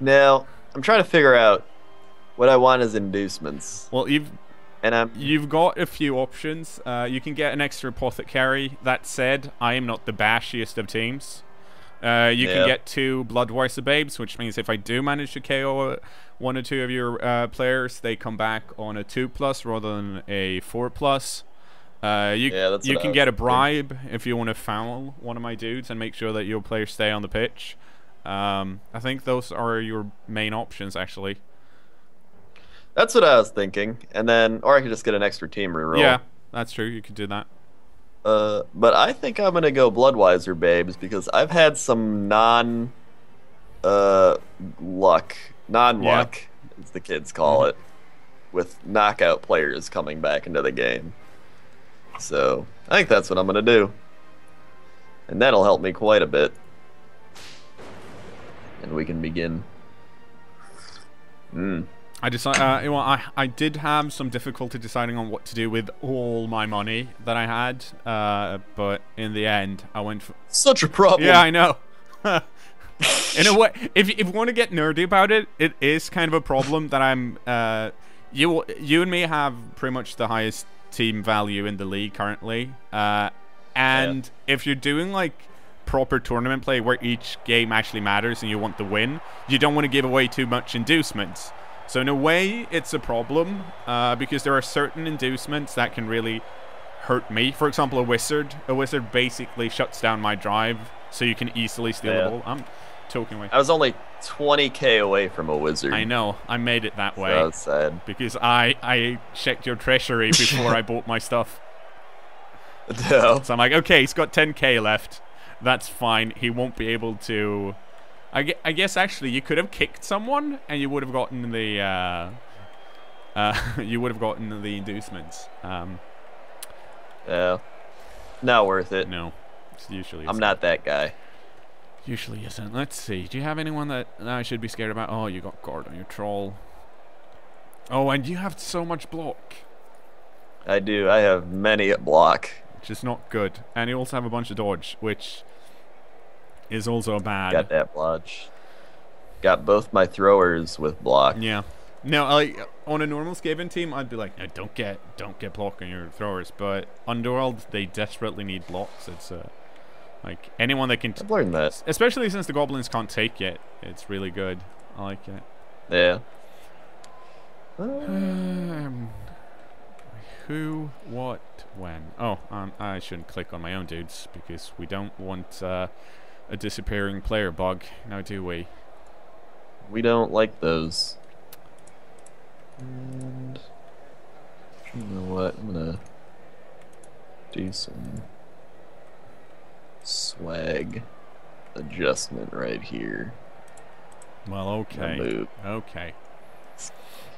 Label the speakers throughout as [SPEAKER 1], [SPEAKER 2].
[SPEAKER 1] Now, I'm trying to figure out what I want as inducements.
[SPEAKER 2] Well, you've
[SPEAKER 1] And I'm
[SPEAKER 2] You've got a few options. Uh, you can get an extra apothecary. That said, I am not the bashiest of teams. Uh, you
[SPEAKER 1] Yeah.
[SPEAKER 2] can get two Bloodweiser babes, which means if I do manage to KO one or two of your uh, players, they come back on a two plus rather than a four plus. Uh, you
[SPEAKER 1] Yeah,
[SPEAKER 2] you can get a bribe if you want to foul one of my dudes and make sure that your players stay on the pitch. Um, I think those are your main options, actually.
[SPEAKER 1] that's what I was thinking. And then or I could just get an extra team reroll.
[SPEAKER 2] Yeah, that's true. You could do that.
[SPEAKER 1] Uh, but I think I'm gonna go Bloodweiser babes because I've had some non, uh, luck, non-luck, as the kids call
[SPEAKER 2] Mm-hmm.
[SPEAKER 1] it, with knockout players coming back into the game. So I think that's what I'm gonna do, and that'll help me quite a bit. And we can begin. Hmm.
[SPEAKER 2] I decided. Uh, well, I I did have some difficulty deciding on what to do with all my money that I had, uh, but in the end, I went. For,
[SPEAKER 1] Such a problem.
[SPEAKER 2] yeah, I know. in a way, if if you want to get nerdy about it, it is kind of a problem that I'm. Uh, you you and me have pretty much the highest team value in the league currently, uh, and if you're doing like proper tournament play where each game actually matters and you want the win, you don't want to give away too much inducements. So in a way, it's a problem uh, because there are certain inducements that can really hurt me. For example, a wizard. A wizard basically shuts down my drive, so you can easily steal
[SPEAKER 1] Yeah.
[SPEAKER 2] the ball. I'm talking away.
[SPEAKER 1] I was only 20k away from a wizard.
[SPEAKER 2] I know. I made it that way
[SPEAKER 1] was sad.
[SPEAKER 2] because I I checked your treasury before I bought my stuff.
[SPEAKER 1] No.
[SPEAKER 2] So I'm like, okay, he's got 10k left. That's fine. He won't be able to. I, I guess actually you could have kicked someone and you would have gotten the. Uh, uh, you would have gotten the inducements. Um,
[SPEAKER 1] Yeah. Not worth it.
[SPEAKER 2] no, it's usually.
[SPEAKER 1] I'm
[SPEAKER 2] isn't.
[SPEAKER 1] not that guy.
[SPEAKER 2] Usually isn't. Let's see. Do you have anyone that I should be scared about? Oh, you got guard on your troll. Oh, and you have so much block,
[SPEAKER 1] I do. I have many at block.
[SPEAKER 2] Which is not good. And you also have a bunch of dodge, which is also bad.
[SPEAKER 1] Got that blodge. Got both my throwers with block.
[SPEAKER 2] Yeah. No, like on a normal Skaven team, I'd be like, no, don't get, don't get block on your throwers. But Underworld, they desperately need blocks. It's uh, like anyone that can,
[SPEAKER 1] I've learned that.
[SPEAKER 2] especially since the goblins can't take it. It's really good. I like it.
[SPEAKER 1] Yeah.
[SPEAKER 2] Um, who, what, when? Oh, um, I shouldn't click on my own dudes because we don't want uh, a disappearing player bug, now do we?
[SPEAKER 1] We don't like those. And you know what? I'm gonna do some swag adjustment right here.
[SPEAKER 2] Well, okay, okay.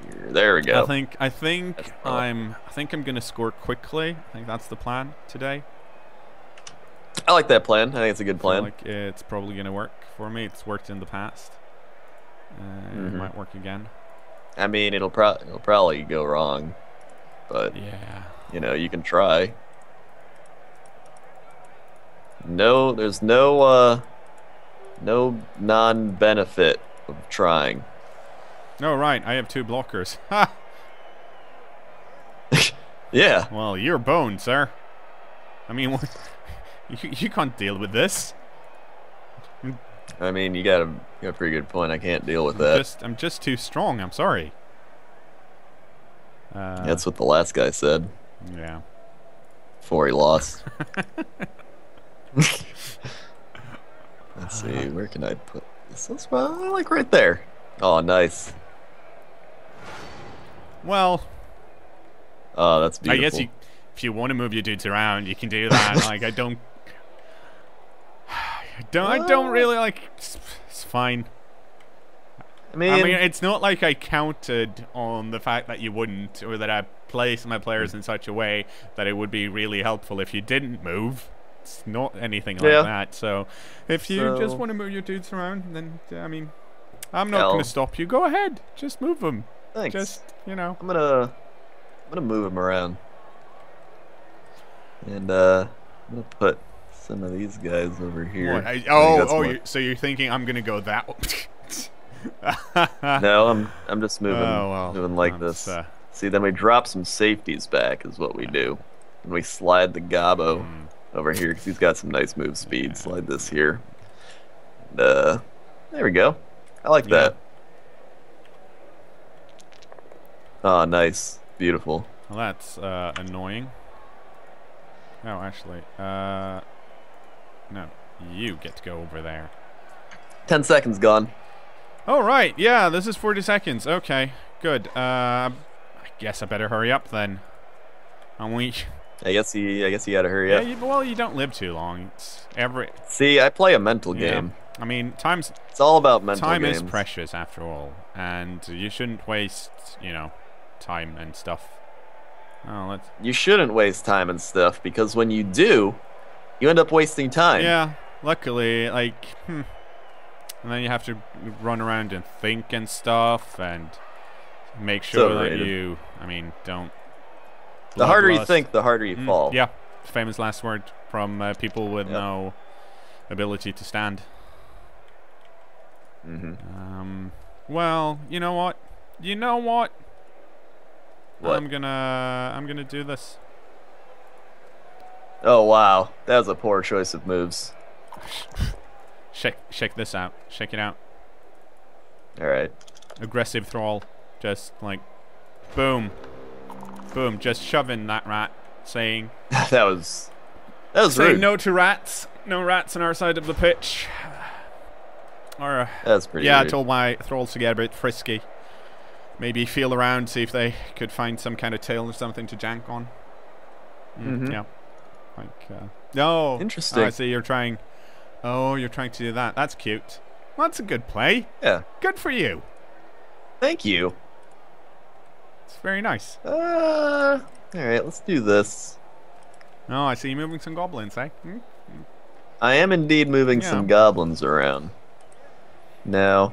[SPEAKER 1] Here. There we go.
[SPEAKER 2] I think I think I'm I think I'm gonna score quickly. I think that's the plan today.
[SPEAKER 1] I like that plan. I think it's a good plan.
[SPEAKER 2] like it's probably gonna work for me. It's worked in the past. Uh, It
[SPEAKER 1] Mhm.
[SPEAKER 2] might work again.
[SPEAKER 1] I mean, it'll pro- it'll probably go wrong, but
[SPEAKER 2] Yeah.
[SPEAKER 1] you know, you can try. No, there's no uh no non-benefit of trying.
[SPEAKER 2] Oh right, I have two blockers. Ha!
[SPEAKER 1] Yeah.
[SPEAKER 2] Well, you're boned, sir. I mean, what? You, you can't deal with this.
[SPEAKER 1] I mean, you got a, you got a pretty good point. I can't deal with
[SPEAKER 2] I'm
[SPEAKER 1] that.
[SPEAKER 2] just I'm just too strong. I'm sorry. Uh,
[SPEAKER 1] That's what the last guy said
[SPEAKER 2] yeah.
[SPEAKER 1] before he lost. Let's see, where can I put this? Well, like right there. Oh, nice.
[SPEAKER 2] Well,
[SPEAKER 1] Oh, that's beautiful.
[SPEAKER 2] I guess you, if you want to move your dudes around, you can do that. like I don't, I don't, I don't really like. It's, it's fine.
[SPEAKER 1] I mean,
[SPEAKER 2] I mean, it's not like I counted on the fact that you wouldn't, or that I placed my players in such a way that it would be really helpful if you didn't move. It's not anything
[SPEAKER 1] Yeah.
[SPEAKER 2] like that. So, if you just want to move your dudes around, then I mean, I'm not going to stop you. Go ahead, just move them.
[SPEAKER 1] Thanks.
[SPEAKER 2] Just you know.
[SPEAKER 1] I'm gonna, I'm gonna move him around, and uh, I'm gonna put some of these guys over here.
[SPEAKER 2] What? I,
[SPEAKER 1] I
[SPEAKER 2] oh,
[SPEAKER 1] that's
[SPEAKER 2] oh, you so you're thinking I'm gonna go that way?
[SPEAKER 1] no, I'm I'm just moving
[SPEAKER 2] Oh, well,
[SPEAKER 1] moving like this.
[SPEAKER 2] uh,
[SPEAKER 1] See, then we drop some safeties back is what we do. And we slide the Gabo
[SPEAKER 2] Hmm.
[SPEAKER 1] over here because he's got some nice move speed. Slide this here. And, uh, there we go. I like
[SPEAKER 2] Yeah.
[SPEAKER 1] that. Oh, nice. Beautiful.
[SPEAKER 2] Well, that's uh, annoying. Oh, actually, uh, no, you get to go over there.
[SPEAKER 1] 10 seconds gone.
[SPEAKER 2] Oh right, yeah, this is 40 seconds. Okay, good. Uh, I guess I better hurry up then. And we,
[SPEAKER 1] I guess he I guess he had to hurry
[SPEAKER 2] yeah,
[SPEAKER 1] up.
[SPEAKER 2] you, well, you don't live too long. It's every,
[SPEAKER 1] See, I play a mental
[SPEAKER 2] yeah.
[SPEAKER 1] game.
[SPEAKER 2] I mean, time's
[SPEAKER 1] It's all about mental
[SPEAKER 2] time
[SPEAKER 1] games.
[SPEAKER 2] is precious after all, and you shouldn't waste, you know, time and stuff. Oh, let's.
[SPEAKER 1] You shouldn't waste time and stuff because when you do, you end up wasting time.
[SPEAKER 2] Yeah, luckily, like, hmm. and then you have to run around and think and stuff, and make sure that you, I mean, don't.
[SPEAKER 1] The harder you think, the harder you
[SPEAKER 2] Mm,
[SPEAKER 1] fall.
[SPEAKER 2] Yeah, famous last word from uh, people with
[SPEAKER 1] Yep.
[SPEAKER 2] no ability to stand.
[SPEAKER 1] Mm -hmm.
[SPEAKER 2] Um, well, you know what? You know what?
[SPEAKER 1] What?
[SPEAKER 2] I'm gonna, I'm gonna do this.
[SPEAKER 1] Oh wow, that was a poor choice of moves.
[SPEAKER 2] Shake, shake this out. Shake it out.
[SPEAKER 1] All right.
[SPEAKER 2] Aggressive thrall. Just like, boom, boom. Just shoving that rat, saying,
[SPEAKER 1] that was that was
[SPEAKER 2] saying
[SPEAKER 1] rude.
[SPEAKER 2] no to rats. No rats on our side of the pitch. Or,
[SPEAKER 1] That was pretty.
[SPEAKER 2] yeah, I
[SPEAKER 1] rude.
[SPEAKER 2] told my thralls to get a bit frisky. Maybe feel around, see if they could find some kind of tail or something to jank on. Mm,
[SPEAKER 1] Mhm.
[SPEAKER 2] Yeah. Like, uh, no.
[SPEAKER 1] Interesting.
[SPEAKER 2] I see you're trying. Oh, you're trying to do that. That's cute. Well, that's a good play.
[SPEAKER 1] Yeah.
[SPEAKER 2] Good for you.
[SPEAKER 1] Thank you.
[SPEAKER 2] It's very nice.
[SPEAKER 1] Uh, all right, let's do this.
[SPEAKER 2] Oh, I see you moving some goblins, eh? Hmm?
[SPEAKER 1] I am indeed moving
[SPEAKER 2] Yeah.
[SPEAKER 1] some goblins around. Now,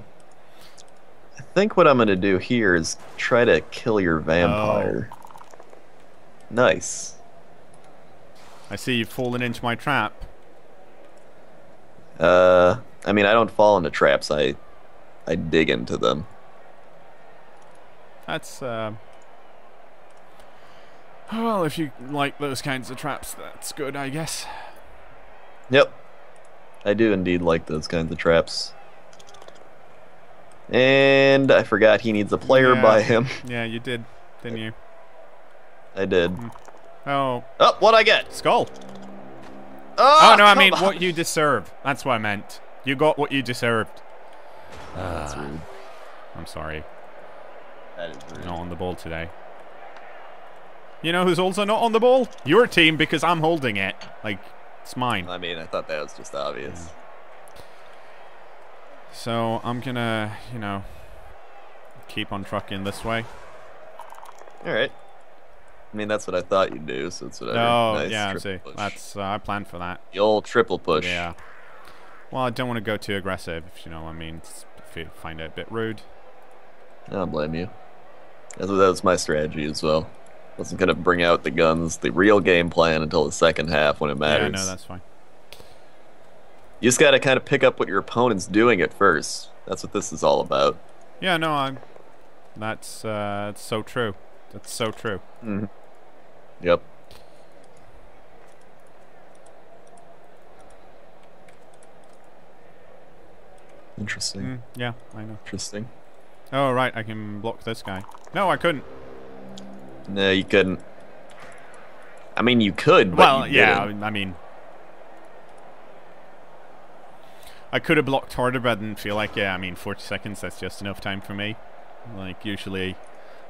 [SPEAKER 1] I think what I'm going to do here is try to kill your vampire. Nice.
[SPEAKER 2] I see you've fallen into my trap.
[SPEAKER 1] Uh, I mean, I don't fall into traps. I, I dig into them.
[SPEAKER 2] That's, uh... Well, if you like those kinds of traps, that's good, I guess.
[SPEAKER 1] Yep. I do indeed like those kinds of traps. And I forgot he needs a player
[SPEAKER 2] Yeah.
[SPEAKER 1] by him.
[SPEAKER 2] Yeah, you did, didn't you?
[SPEAKER 1] I did. Mm.
[SPEAKER 2] Oh,
[SPEAKER 1] Oh, what I get?
[SPEAKER 2] skull.
[SPEAKER 1] Oh,
[SPEAKER 2] Oh, no, I mean
[SPEAKER 1] on.
[SPEAKER 2] what you deserve. That's what I meant. You got what you deserved.
[SPEAKER 1] That's ah, rude.
[SPEAKER 2] I'm sorry.
[SPEAKER 1] That is rude.
[SPEAKER 2] Not on the ball today. You know who's also not on the ball? Your team, because I'm holding it. Like, it's mine.
[SPEAKER 1] I mean, I thought that was just obvious.
[SPEAKER 2] So I'm gonna, you know, keep on trucking this way.
[SPEAKER 1] All right. I mean, that's what I thought you'd do, so it's whatever.
[SPEAKER 2] Oh,
[SPEAKER 1] nice
[SPEAKER 2] yeah, I see.
[SPEAKER 1] push.
[SPEAKER 2] That's uh, I planned for that.
[SPEAKER 1] the old triple push.
[SPEAKER 2] Yeah. Well, I don't want to go too aggressive, if you know what I mean. It's- If you find it a bit rude.
[SPEAKER 1] I don't blame you. That's, that was my strategy as well. Wasn't gonna bring out the guns, the real game plan until the second half when it matters.
[SPEAKER 2] Yeah, no, that's fine.
[SPEAKER 1] You just gotta kind of pick up what your opponent's doing at first. That's what this is all about.
[SPEAKER 2] Yeah, no, I'm. That's uh, that's so true. That's so true.
[SPEAKER 1] Mm -hmm. Yep. Interesting.
[SPEAKER 2] Mm, yeah, I know.
[SPEAKER 1] Interesting.
[SPEAKER 2] Oh right, I can block this guy. No, I couldn't.
[SPEAKER 1] No, you couldn't. I mean, you could, but
[SPEAKER 2] well,
[SPEAKER 1] you
[SPEAKER 2] yeah,
[SPEAKER 1] didn't.
[SPEAKER 2] I mean, I could have blocked harder, but I didn't feel like yeah. I mean, 40 seconds. That's just enough time for me. Like usually,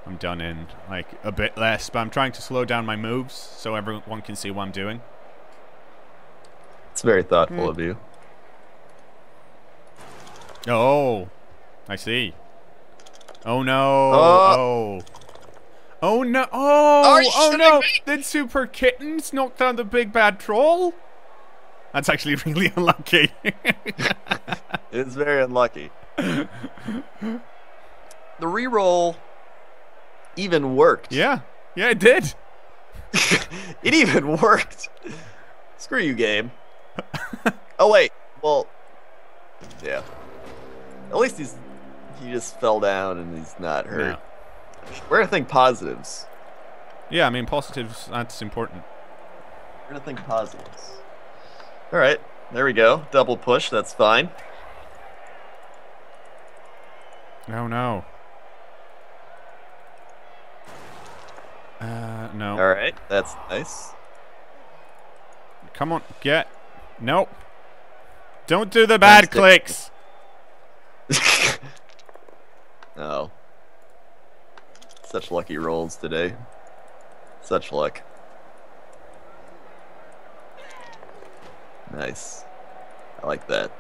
[SPEAKER 2] I'm done in like a bit less. But I'm trying to slow down my moves so everyone can see what I'm doing.
[SPEAKER 1] It's very thoughtful
[SPEAKER 2] Mm.
[SPEAKER 1] of you.
[SPEAKER 2] Oh, I see. Oh no!
[SPEAKER 1] Oh.
[SPEAKER 2] Oh. Oh no! Oh! Oh no!
[SPEAKER 1] me?
[SPEAKER 2] Did Super Kittens knock down the big bad troll? That's actually really unlucky.
[SPEAKER 1] It is very unlucky. the reroll even worked.
[SPEAKER 2] yeah, yeah, it did.
[SPEAKER 1] it even worked. Screw you, game. oh wait, well, yeah. At least he's he just fell down and he's not hurt. No. We're gonna think positives.
[SPEAKER 2] Yeah, I mean positives. That's important.
[SPEAKER 1] We're gonna think positives. All right, there we go. Double push. That's fine.
[SPEAKER 2] No, no. Uh, no.
[SPEAKER 1] All right, that's nice.
[SPEAKER 2] Come on, get. Nope. Don't do the bad clicks.
[SPEAKER 1] oh. Such lucky rolls today. Such luck. Nice. I like that.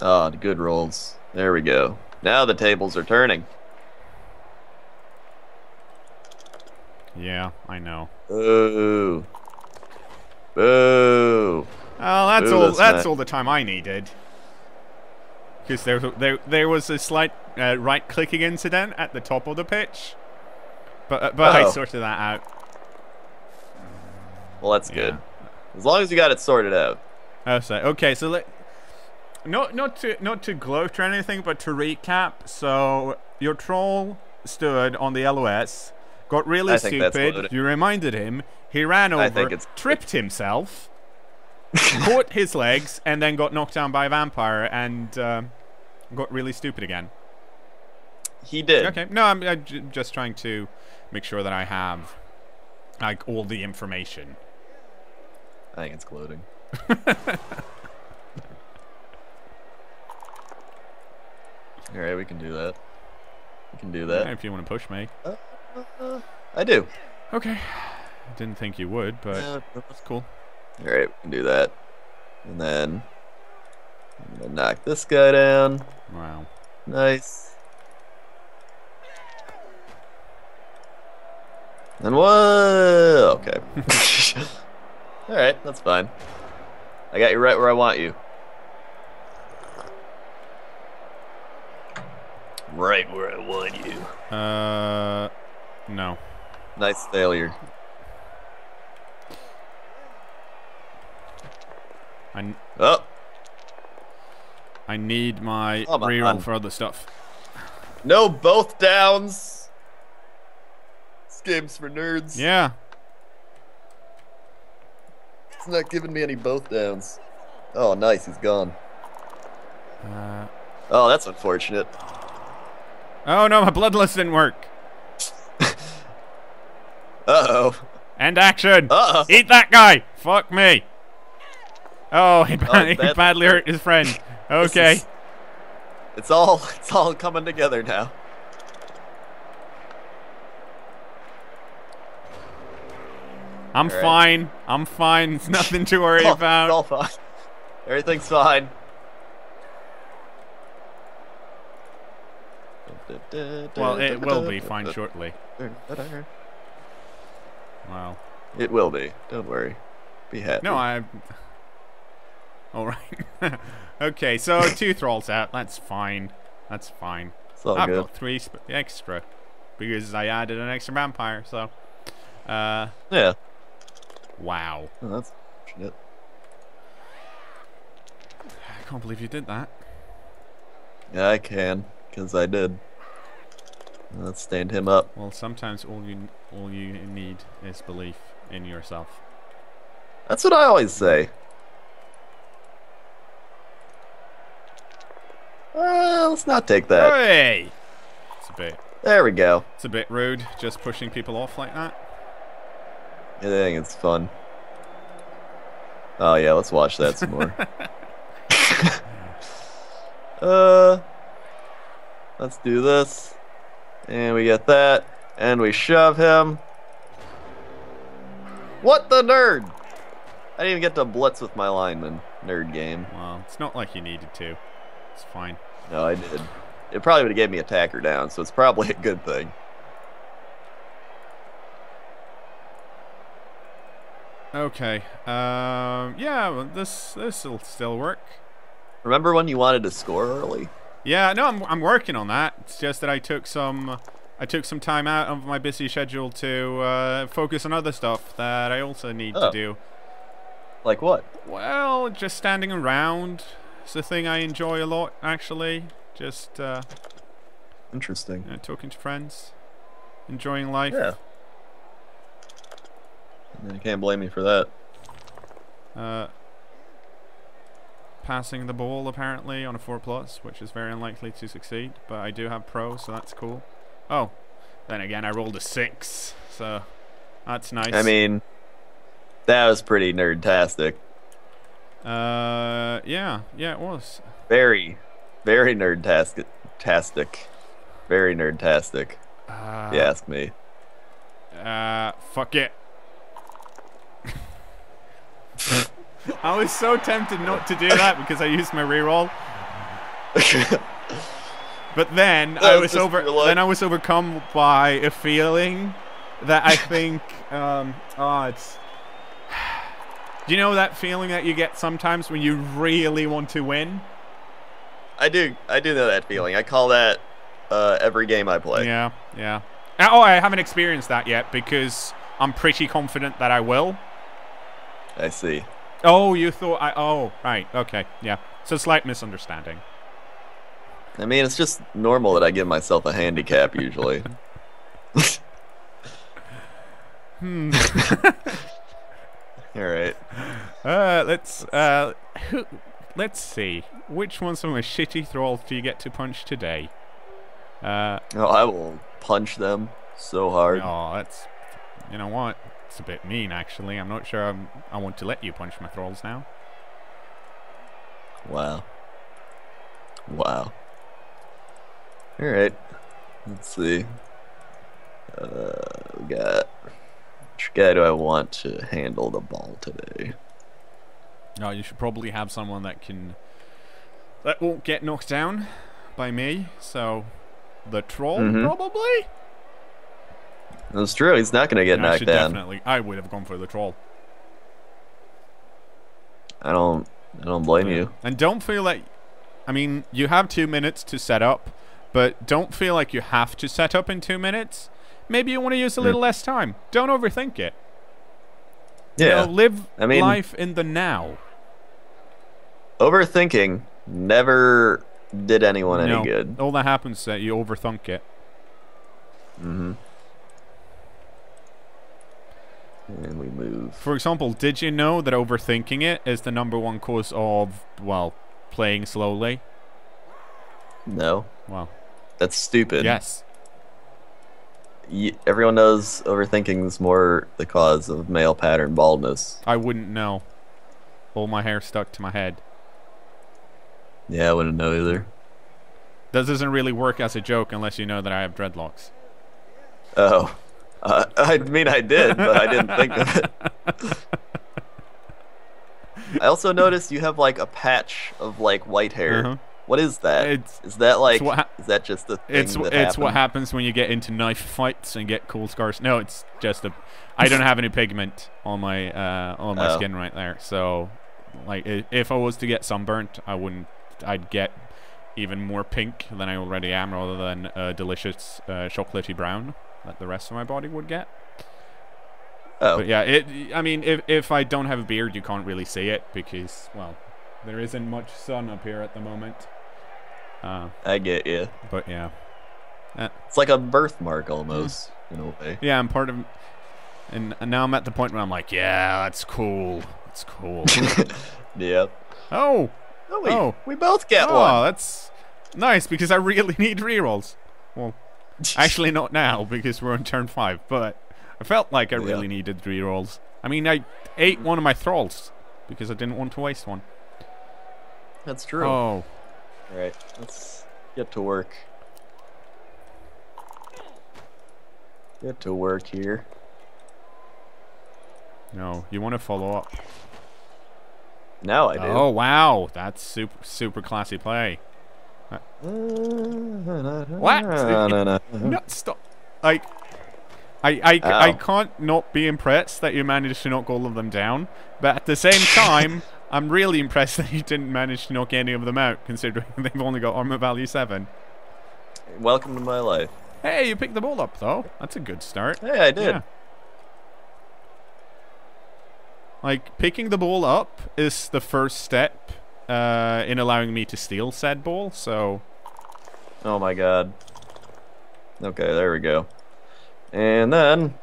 [SPEAKER 1] Oh, good rolls. There we go. Now the tables are turning.
[SPEAKER 2] Yeah, I know.
[SPEAKER 1] Boo. Boo.
[SPEAKER 2] Oh, that's Boo all. That's all the time I needed. Because there, there, there was a slight uh, right-clicking incident at the top of the pitch, but uh, but oh. I sorted that out.
[SPEAKER 1] Well, that's yeah. good. As long as you got it sorted out.
[SPEAKER 2] Oh, so okay. So let not not to not to gloat or anything, but to recap. So your troll stood on the LOS, got really I stupid. You reminded him. He ran over, tripped himself, caught his legs, and then got knocked down by a vampire and uh, got really stupid again.
[SPEAKER 1] He did.
[SPEAKER 2] Okay. No, I'm, I'm just trying to make sure that I have like all the information.
[SPEAKER 1] I think it's gloating. All right, we can do that. We can do that.
[SPEAKER 2] Yeah, if you want to push me.
[SPEAKER 1] Uh, uh, I do.
[SPEAKER 2] Okay. Didn't think you would, but yeah, that's cool.
[SPEAKER 1] All right, we can do that. And then I'm gonna knock this guy down.
[SPEAKER 2] Wow.
[SPEAKER 1] Nice. And what? Okay. All right, that's fine. I got you right where I want you. right where I want you.
[SPEAKER 2] Uh, no.
[SPEAKER 1] Nice failure.
[SPEAKER 2] I.
[SPEAKER 1] Oh.
[SPEAKER 2] I need my oh, reroll for other stuff.
[SPEAKER 1] No, both downs. Game's for nerds.
[SPEAKER 2] Yeah.
[SPEAKER 1] It's not giving me any both downs. Oh, nice. He's gone.
[SPEAKER 2] Uh.
[SPEAKER 1] Oh, that's unfortunate.
[SPEAKER 2] Oh no, my bloodlust didn't work.
[SPEAKER 1] Uh-oh.
[SPEAKER 2] And action.
[SPEAKER 1] Uh-oh.
[SPEAKER 2] Eat that guy. Fuck me. Oh, he, oh, he badly hurt his friend. Okay. Is,
[SPEAKER 1] it's all it's all coming together now.
[SPEAKER 2] I'm right. fine. I'm fine. It's nothing to worry about.
[SPEAKER 1] All fine. Everything's fine.
[SPEAKER 2] Well, it will be fine shortly. Wow.
[SPEAKER 1] It will be. Don't worry. Be happy.
[SPEAKER 2] No, I. All right. okay, so two thralls out. That's fine. That's fine.
[SPEAKER 1] It's all
[SPEAKER 2] I've
[SPEAKER 1] good.
[SPEAKER 2] got three extra because I added an extra vampire. So. Uh.
[SPEAKER 1] Yeah.
[SPEAKER 2] Wow.
[SPEAKER 1] Oh, that's shit.
[SPEAKER 2] I can't believe you did that.
[SPEAKER 1] Yeah, I can, because I did. Let's stand him up.
[SPEAKER 2] Well, sometimes all you all you need is belief in yourself.
[SPEAKER 1] That's what I always say. Uh, let's not take that.
[SPEAKER 2] Hey! It's a bit.
[SPEAKER 1] There we go.
[SPEAKER 2] It's a bit rude, just pushing people off like that.
[SPEAKER 1] I think it's fun. Oh yeah, let's watch that some more. uh, let's do this. And we get that. And we shove him. What the nerd? I didn't even get to blitz with my lineman. Nerd game.
[SPEAKER 2] Well, it's not like you needed to. It's fine.
[SPEAKER 1] No, I did. It probably would have gave me a tacker down, so it's probably a good thing.
[SPEAKER 2] Okay. Um. Yeah. This this will still work.
[SPEAKER 1] Remember when you wanted to score early?
[SPEAKER 2] Yeah, no, I'm I'm working on that. It's just that I took some I took some time out of my busy schedule to uh, focus on other stuff that I also need oh. to do.
[SPEAKER 1] Like what?
[SPEAKER 2] Well, just standing around. It's a thing I enjoy a lot, actually. Just uh,
[SPEAKER 1] Interesting.
[SPEAKER 2] you know, talking to friends, enjoying life.
[SPEAKER 1] Yeah. You can't blame me for that.
[SPEAKER 2] Uh, passing the ball apparently on a four plus, which is very unlikely to succeed. But I do have pro, so that's cool. Oh, then again, I rolled a six, so that's nice.
[SPEAKER 1] I mean, that was pretty nerdtastic.
[SPEAKER 2] uh, yeah, yeah, it was.
[SPEAKER 1] Very, very nerdtastic. Tastic. Very nerdtastic.
[SPEAKER 2] Uh,
[SPEAKER 1] if you ask me.
[SPEAKER 2] Uh, fuck it. I was so tempted not to do that because I used my reroll. But then
[SPEAKER 1] That
[SPEAKER 2] I
[SPEAKER 1] was
[SPEAKER 2] over. Then I was overcome by a feeling that I think. um, oh, it's. Do you know that feeling that you get sometimes when you really want to win?
[SPEAKER 1] I do. I do know that feeling. I call that uh, every game I play.
[SPEAKER 2] Yeah, yeah. Uh, Oh, I haven't experienced that yet because I'm pretty confident that I will.
[SPEAKER 1] I see.
[SPEAKER 2] Oh, you thought I. Oh, right. Okay. Yeah. So slight misunderstanding.
[SPEAKER 1] I mean, it's just normal that I give myself a handicap usually.
[SPEAKER 2] Hmm.
[SPEAKER 1] All right.
[SPEAKER 2] Uh, let's uh, who, let's see. Which ones of my shitty thralls do you get to punch today? Uh,
[SPEAKER 1] Oh, I will punch them so hard.
[SPEAKER 2] oh, that's. You know what? It's a bit mean, actually. I'm not sure I'm, I want to let you punch my thralls now.
[SPEAKER 1] Wow. Wow. All right. Let's see. Uh, we got. Which guy do I want to handle the ball today?
[SPEAKER 2] No, you should probably have someone that can. that won't get knocked down by me. So, the troll
[SPEAKER 1] Mhm.
[SPEAKER 2] probably.
[SPEAKER 1] That's true. He's not gonna get
[SPEAKER 2] And I
[SPEAKER 1] knocked
[SPEAKER 2] should
[SPEAKER 1] down.
[SPEAKER 2] definitely. I would have gone for the troll.
[SPEAKER 1] I don't. I don't blame you.
[SPEAKER 2] And don't feel like. I mean, you have two minutes to set up, but don't feel like you have to set up in two minutes. Maybe you want to use a little less time. Don't overthink it. You
[SPEAKER 1] Yeah.
[SPEAKER 2] know, live
[SPEAKER 1] I mean-
[SPEAKER 2] life in the now.
[SPEAKER 1] Overthinking never did anyone any good.
[SPEAKER 2] All that happens is that you overthink it.
[SPEAKER 1] Mm-hmm. And we move.
[SPEAKER 2] For example, did you know that overthinking it is the number one cause of, well, playing slowly?
[SPEAKER 1] No,
[SPEAKER 2] Well,
[SPEAKER 1] that's stupid.
[SPEAKER 2] yes.
[SPEAKER 1] Y- everyone knows overthinking is more the cause of male pattern baldness.
[SPEAKER 2] I wouldn't know. All my hair stuck to my head.
[SPEAKER 1] Yeah, I wouldn't know either.
[SPEAKER 2] That doesn't really work as a joke unless you know that I have dreadlocks.
[SPEAKER 1] Oh, uh, I mean, I did, but I didn't think of it. I also noticed you have like a patch of like white hair.
[SPEAKER 2] Uh-huh.
[SPEAKER 1] What is that?
[SPEAKER 2] It's-
[SPEAKER 1] is that like?
[SPEAKER 2] what ha-
[SPEAKER 1] is that just the thing
[SPEAKER 2] It's
[SPEAKER 1] that
[SPEAKER 2] it's what happens when you get into knife fights and get cool scars. No, it's just a. I don't have any pigment on my uh, on my
[SPEAKER 1] Oh.
[SPEAKER 2] skin right there. So, like, if I was to get sunburnt, I wouldn't. I'd get even more pink than I already am, rather than a delicious uh, chocolatey brown that the rest of my body would get.
[SPEAKER 1] Oh,
[SPEAKER 2] But yeah, it. I mean, if if I don't have a beard, you can't really see it because well, there isn't much sun up here at the moment. Uh,
[SPEAKER 1] I get you.
[SPEAKER 2] but yeah.
[SPEAKER 1] It's like a birthmark almost in a way.
[SPEAKER 2] Yeah, I'm part of. And, and now I'm at the point where I'm like, yeah, that's cool. That's cool.
[SPEAKER 1] Yep.
[SPEAKER 2] oh,
[SPEAKER 1] Oh, we,
[SPEAKER 2] Oh.
[SPEAKER 1] we both get
[SPEAKER 2] oh,
[SPEAKER 1] one.
[SPEAKER 2] that's nice because I really need rerolls. Well, actually not now because we're on turn five, but I felt like I
[SPEAKER 1] Yeah.
[SPEAKER 2] really needed rolls. I mean, I ate one of my thralls because I didn't want to waste one.
[SPEAKER 1] That's true.
[SPEAKER 2] Oh,
[SPEAKER 1] All right, let's get to work. Get to work here.
[SPEAKER 2] no, you want to follow up.
[SPEAKER 1] No, I do.
[SPEAKER 2] Oh, wow, that's super super classy play.
[SPEAKER 1] What?
[SPEAKER 2] No, stop. Like, I, I, I can't not be impressed that you managed to knock all of them down, but at the same time, I'm really impressed that you didn't manage to knock any of them out, considering they've only got armor value 7.
[SPEAKER 1] Welcome to my life.
[SPEAKER 2] Hey, you picked the ball up, though. That's a good start.
[SPEAKER 1] Hey, I did.
[SPEAKER 2] Yeah. Like picking the ball up is the first step uh, in allowing me to steal said ball. So
[SPEAKER 1] Oh my god. Okay, there we go. And then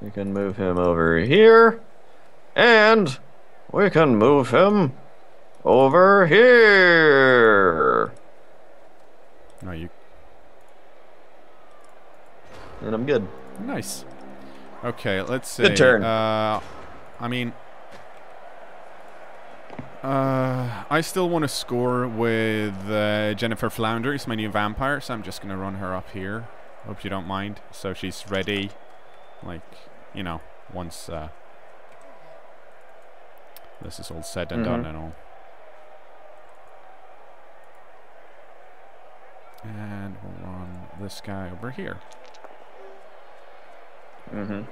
[SPEAKER 1] we can move him over here. And we can move him over here.
[SPEAKER 2] no, you
[SPEAKER 1] And I'm good.
[SPEAKER 2] nice. Okay, let's see.
[SPEAKER 1] Good turn.
[SPEAKER 2] Uh, I mean, uh, I still want to score with uh, Jennifer Flounders, my new vampire. So I'm just gonna run her up here. Hope you don't mind. So she's ready, like you know, once uh, this is all said and done
[SPEAKER 1] Mhm.
[SPEAKER 2] and all. And we'll run this guy over here.
[SPEAKER 1] Mm-hmm.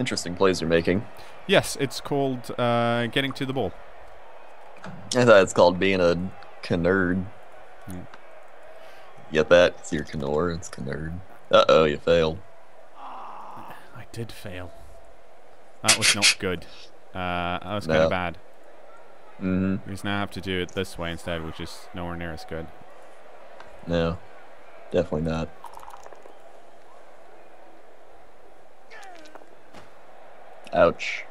[SPEAKER 1] Interesting plays you're making.
[SPEAKER 2] Yes, it's called uh, getting to the ball.
[SPEAKER 1] I thought it's called being a canerd.
[SPEAKER 2] Hmm.
[SPEAKER 1] Get that? It's your canor, it's canerd. Uh oh, you failed.
[SPEAKER 2] I did fail. That was not good. Uh, that was kind of bad.
[SPEAKER 1] Mm-hmm.
[SPEAKER 2] Because now have to do it this way instead, which is nowhere near as good.
[SPEAKER 1] No. Definitely not. Ouch.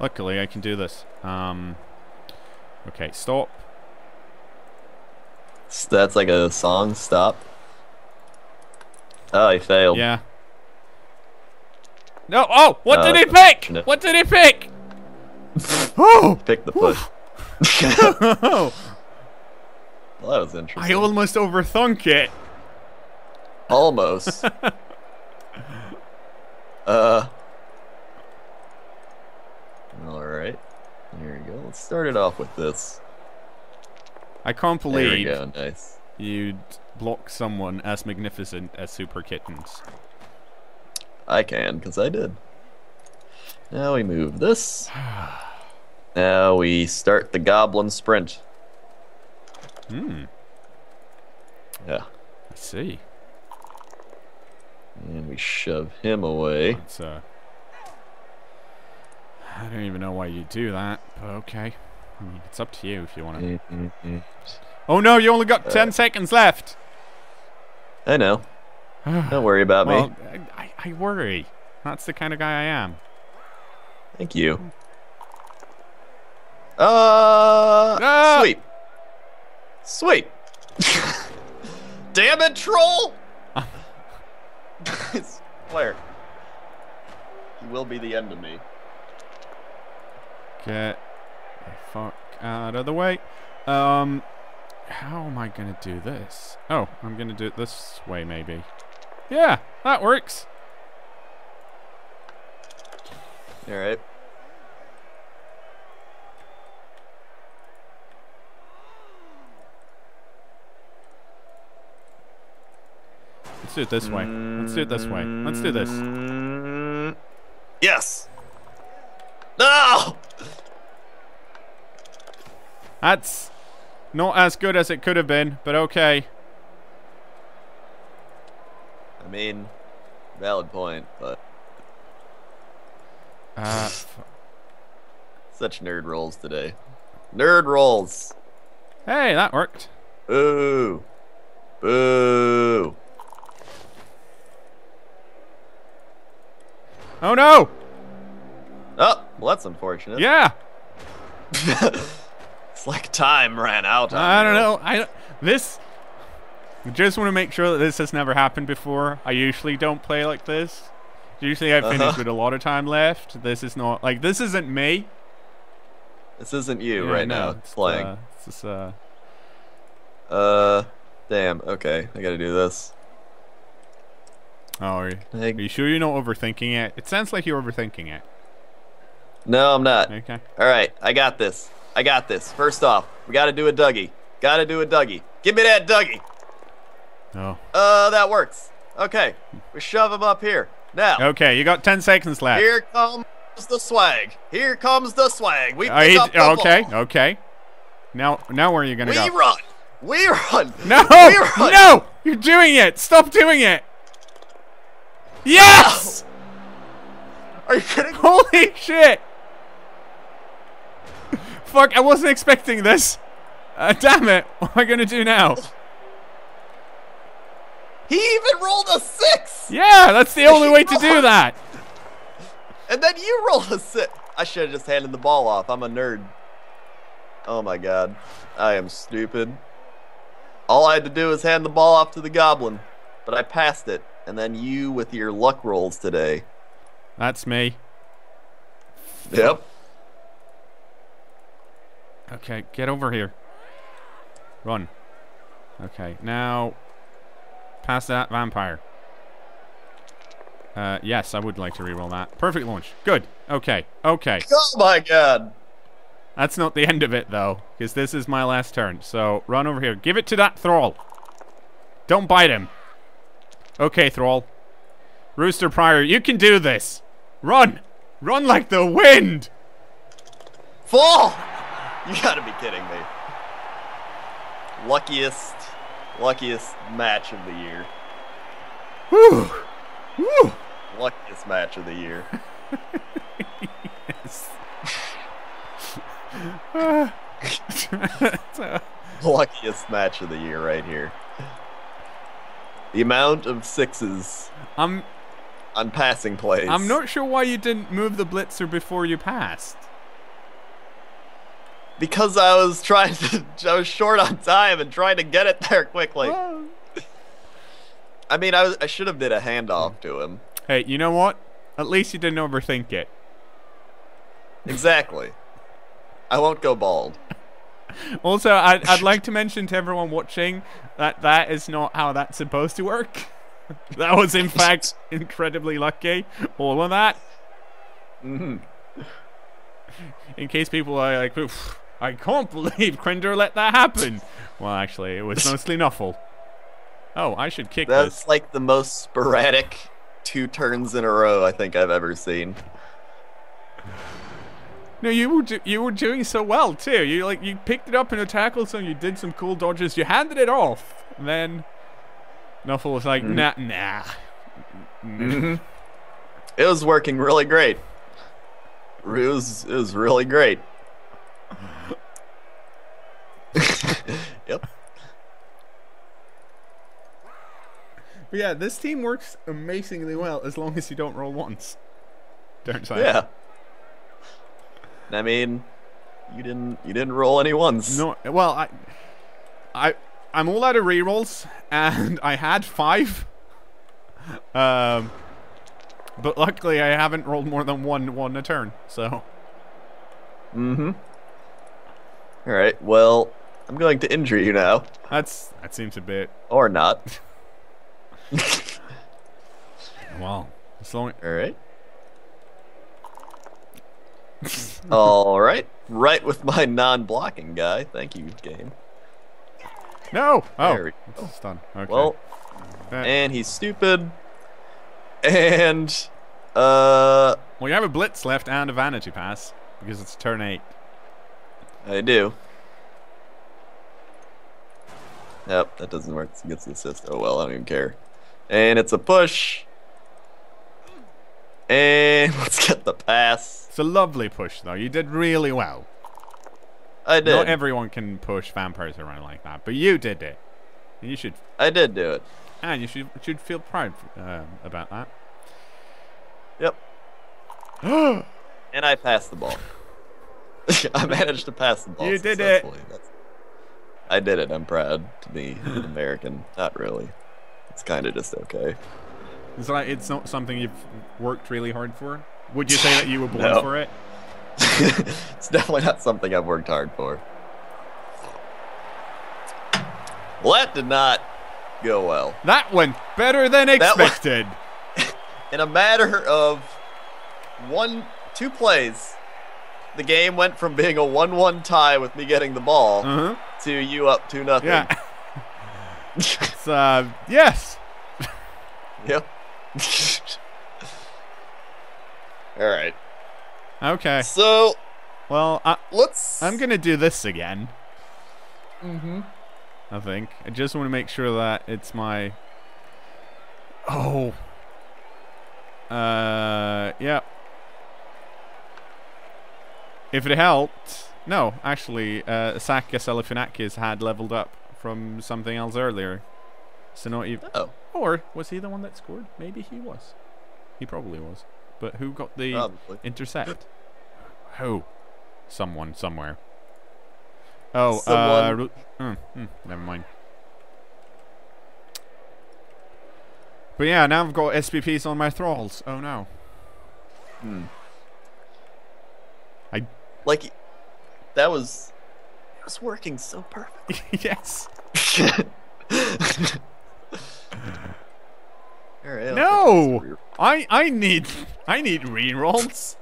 [SPEAKER 2] Luckily, I can do this. Um, okay, stop.
[SPEAKER 1] S- That's like a song stop. Oh, he failed.
[SPEAKER 2] Yeah. No. Oh, what did he pick?
[SPEAKER 1] no.
[SPEAKER 2] What did he pick? oh,
[SPEAKER 1] Pick the push. well, that was interesting.
[SPEAKER 2] I almost overthunk it.
[SPEAKER 1] Almost. uh. Alright. Here we go. Let's start it off with this.
[SPEAKER 2] I can't
[SPEAKER 1] There we
[SPEAKER 2] believe
[SPEAKER 1] go. Nice.
[SPEAKER 2] you'd block someone as magnificent as Super Kittens.
[SPEAKER 1] I can, because I did. Now we move this. Now we start the goblin sprint.
[SPEAKER 2] Hmm.
[SPEAKER 1] Yeah.
[SPEAKER 2] I see.
[SPEAKER 1] And we shove him away.
[SPEAKER 2] Uh. I don't even know why you do that, but okay. I mean, it's up to you if you want to. Oh no, you only got
[SPEAKER 1] Uh,
[SPEAKER 2] 10 seconds left!
[SPEAKER 1] I know. Don't worry about me.
[SPEAKER 2] well, I, I, I worry. That's the kind of guy I am.
[SPEAKER 1] Thank you. Uh,
[SPEAKER 2] Ah!
[SPEAKER 1] sweet. Sweet. Damn it, troll! I swear. He will be the end of me.
[SPEAKER 2] Get the fuck out of the way. Um, how am I gonna do this? Oh, I'm gonna do it this way, maybe. Yeah, that works.
[SPEAKER 1] Alright.
[SPEAKER 2] Let's do it this way. Let's do it this way. Let's do this.
[SPEAKER 1] Mm, Yes! No!
[SPEAKER 2] That's not as good as it could have been, but okay.
[SPEAKER 1] I mean, valid point, but
[SPEAKER 2] Uh,
[SPEAKER 1] such nerd rolls today. Nerd rolls!
[SPEAKER 2] hey, that worked.
[SPEAKER 1] Boo! Boo!
[SPEAKER 2] Oh no!
[SPEAKER 1] Oh, well, that's unfortunate.
[SPEAKER 2] Yeah.
[SPEAKER 1] it's like time ran out. on
[SPEAKER 2] I don't
[SPEAKER 1] you.
[SPEAKER 2] know. I this. Just want to make sure that this has never happened before. I usually don't play like this. Usually I finish
[SPEAKER 1] Uh-huh.
[SPEAKER 2] with a lot of time left. This is not like this isn't me
[SPEAKER 1] This isn't you
[SPEAKER 2] Yeah,
[SPEAKER 1] right
[SPEAKER 2] no,
[SPEAKER 1] now
[SPEAKER 2] it's,
[SPEAKER 1] playing.
[SPEAKER 2] Uh, it's just, uh,
[SPEAKER 1] Uh, damn. Okay, I gotta do this.
[SPEAKER 2] oh, are you, are you sure you're not overthinking it? It sounds like you're overthinking it.
[SPEAKER 1] No, I'm not.
[SPEAKER 2] Okay.
[SPEAKER 1] All right, I got this. I got this. First off, we gotta do a Dougie. Gotta do a Dougie. Give me that Dougie.
[SPEAKER 2] Oh.
[SPEAKER 1] Uh, that works. Okay, we shove him up here. Now,
[SPEAKER 2] Okay, you got 10 seconds left.
[SPEAKER 1] here comes the swag. Here comes the swag. We
[SPEAKER 2] Uh,
[SPEAKER 1] pick
[SPEAKER 2] he-
[SPEAKER 1] up the
[SPEAKER 2] okay,
[SPEAKER 1] ball.
[SPEAKER 2] okay. Now, now where are you gonna
[SPEAKER 1] We
[SPEAKER 2] go?
[SPEAKER 1] run. We run.
[SPEAKER 2] No!
[SPEAKER 1] We run.
[SPEAKER 2] No! You're doing it! Stop doing it! Yes!
[SPEAKER 1] Are you kidding?
[SPEAKER 2] Holy shit! Fuck, I wasn't expecting this. Uh, damn it. What am I gonna do now?
[SPEAKER 1] He even rolled a six,
[SPEAKER 2] Yeah, that's the only way to do that.
[SPEAKER 1] and then you rolled a six. I should have just handed the ball off. I'm a nerd. Oh my god, I am stupid. All I had to do was hand the ball off to the goblin, but I passed it, and then you with your luck rolls today.
[SPEAKER 2] That's me.
[SPEAKER 1] Yep.
[SPEAKER 2] Okay, get over here. Run. Okay, now pass that vampire. Uh, yes, I would like to reroll that. Perfect launch. Good. Okay. Okay.
[SPEAKER 1] Oh my god.
[SPEAKER 2] That's not the end of it though, because this is my last turn. So run over here. Give it to that thrall. Don't bite him. Okay, thrall. Rooster Pryor, you can do this. Run. Run like the wind.
[SPEAKER 1] Fall! You gotta be kidding me. Luckiest, luckiest match of the year.
[SPEAKER 2] Whew. Whew.
[SPEAKER 1] Luckiest match of the year. Luckiest match of the year right here. The amount of sixes
[SPEAKER 2] I'm
[SPEAKER 1] on passing plays.
[SPEAKER 2] I'm not sure why you didn't move the blitzer before you passed.
[SPEAKER 1] Because I was trying to. I was short on time and trying to get it there quickly. I mean, I was. I should have did a handoff to him.
[SPEAKER 2] Hey, you know what? At least you didn't overthink it.
[SPEAKER 1] Exactly. I won't go bald.
[SPEAKER 2] Also, I'd, I'd like to mention to everyone watching that that is not how that's supposed to work. that was, in fact, incredibly lucky. All of that.
[SPEAKER 1] hmm
[SPEAKER 2] In case people are like, "Oof, I can't believe Crendor let that happen. Well, actually, it was mostly Nuffle. Oh, I should kick
[SPEAKER 1] That's
[SPEAKER 2] this.
[SPEAKER 1] like the most sporadic two turns in a row I think I've ever seen.
[SPEAKER 2] No, you were do- you were doing so well too. You like you picked it up in a tackle, so you did some cool dodges. You handed it off, and then Nuffle was like, nah, nah.
[SPEAKER 1] hmm It was working really great. It was, it was really great. yep.
[SPEAKER 2] But yeah, this team works amazingly well as long as you don't roll once. Turns out.
[SPEAKER 1] Yeah. I mean, you didn't you didn't roll any ones.
[SPEAKER 2] No, well, I, I, I'm all out of rerolls, and I had five. Um, but luckily I haven't rolled more than one one a turn. So
[SPEAKER 1] Mm-hmm. All right. Well, I'm going to injure you now,
[SPEAKER 2] that's that seems a bit
[SPEAKER 1] or not.
[SPEAKER 2] well. As long
[SPEAKER 1] All right. All right. Right with my non-blocking guy. Thank you, game.
[SPEAKER 2] no. Oh,
[SPEAKER 1] There we
[SPEAKER 2] it's. Okay.
[SPEAKER 1] Well,
[SPEAKER 2] Uh,
[SPEAKER 1] and he's stupid. And uh,
[SPEAKER 2] well, you have a blitz left and a vanity pass because it's turn eight.
[SPEAKER 1] I do. Yep, that doesn't work. It gets the assist. Oh well, I don't even care. And it's a push. And let's get the pass.
[SPEAKER 2] It's a lovely push though. You did really well.
[SPEAKER 1] I did.
[SPEAKER 2] Not everyone can push vampires around like that, but you did it. And you should
[SPEAKER 1] I did do it.
[SPEAKER 2] And you should should feel proud um, about that.
[SPEAKER 1] Yep. and I passed the ball. I managed to pass the ball.
[SPEAKER 2] You did it.
[SPEAKER 1] That's- I did it. I'm proud to be an American. Not really. It's kind of just okay.
[SPEAKER 2] It's like it's not something you've worked really hard for. Would you say that you were born
[SPEAKER 1] No.
[SPEAKER 2] for it?
[SPEAKER 1] it's definitely not something I've worked hard for. Well, that did not go well.
[SPEAKER 2] That went better than expected.
[SPEAKER 1] In a matter of one, two plays, the game went from being a one-one tie with me getting the ball
[SPEAKER 2] Uh huh.
[SPEAKER 1] to you up two nothing.
[SPEAKER 2] Yeah. It's, uh, yes.
[SPEAKER 1] yep. All right.
[SPEAKER 2] Okay.
[SPEAKER 1] So
[SPEAKER 2] Well, I,
[SPEAKER 1] let's.
[SPEAKER 2] I'm gonna do this again.
[SPEAKER 1] Mm-hmm.
[SPEAKER 2] I think. I just want to make sure that it's my. Oh. Uh, yeah. If it helped, no, actually, uh, Saka Selifinakis had leveled up from something else earlier. So not even.
[SPEAKER 1] Oh,
[SPEAKER 2] Or was he the one that scored? Maybe he was. He probably was. But who got the
[SPEAKER 1] probably.
[SPEAKER 2] intercept? who? Someone somewhere. Oh, uh,
[SPEAKER 1] Someone.
[SPEAKER 2] Ru- hmm, hmm, never mind. But yeah, now I've got SPPs on my thralls. Oh no.
[SPEAKER 1] Hmm.
[SPEAKER 2] I-
[SPEAKER 1] like that was it was working so perfect.
[SPEAKER 2] yes.
[SPEAKER 1] Right.
[SPEAKER 2] No! I I need I need rerolls.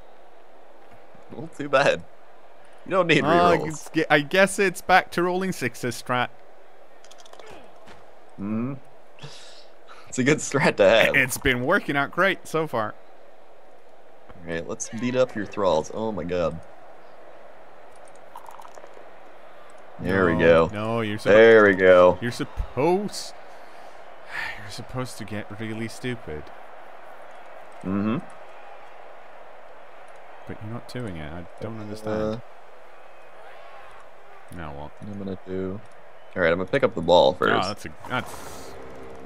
[SPEAKER 1] re- Well, too bad. You don't need
[SPEAKER 2] Uh,
[SPEAKER 1] rerolls.
[SPEAKER 2] ge- I guess it's back to rolling sixes strat.
[SPEAKER 1] hmm It's a good strat to have.
[SPEAKER 2] It's been working out great so far.
[SPEAKER 1] All right, let's beat up your thralls. Oh my god. There we go.
[SPEAKER 2] No, you're supposed
[SPEAKER 1] There we go.
[SPEAKER 2] you're supposed you're supposed to get really stupid,
[SPEAKER 1] Mm-hmm.
[SPEAKER 2] but you're not doing it. I don't
[SPEAKER 1] Uh,
[SPEAKER 2] understand. now what?
[SPEAKER 1] I'm gonna do. All right, I'm gonna pick up the ball
[SPEAKER 2] Oh,
[SPEAKER 1] first.
[SPEAKER 2] that's a that's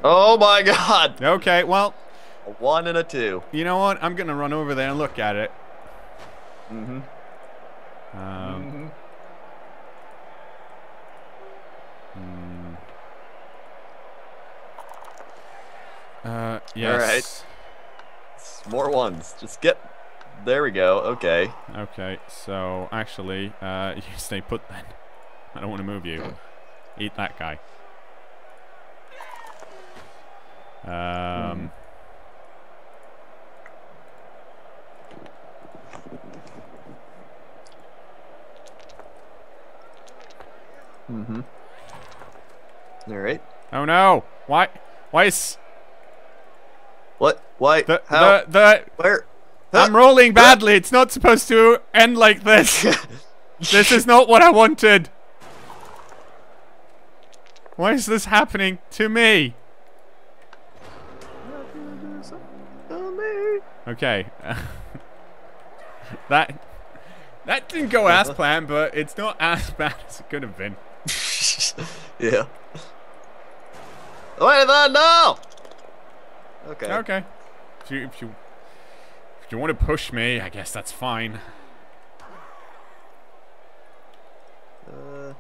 [SPEAKER 1] Oh my god!
[SPEAKER 2] okay. Well,
[SPEAKER 1] A one and a two.
[SPEAKER 2] you know what? I'm gonna run over there and look at it.
[SPEAKER 1] Mm-hmm.
[SPEAKER 2] Um, hmm. Uh, yes.
[SPEAKER 1] More ones. Just get. There we go. Okay.
[SPEAKER 2] Okay, so actually, uh, you stay put then. I don't want to move you. Eat that guy. Um.
[SPEAKER 1] Mm-hmm. All right.
[SPEAKER 2] Oh no! Why? Why is
[SPEAKER 1] What? Why?
[SPEAKER 2] the
[SPEAKER 1] How?
[SPEAKER 2] the the?
[SPEAKER 1] Where?
[SPEAKER 2] I'm rolling badly. It's not supposed to end like this. this is not what I wanted. Why is this happening to me? Okay. that that didn't go as uh-huh. planned, but it's not as bad as it could have been.
[SPEAKER 1] yeah. Wait, that no. Okay.
[SPEAKER 2] Okay. If you if you if you want to push me, I guess that's fine.
[SPEAKER 1] Uh,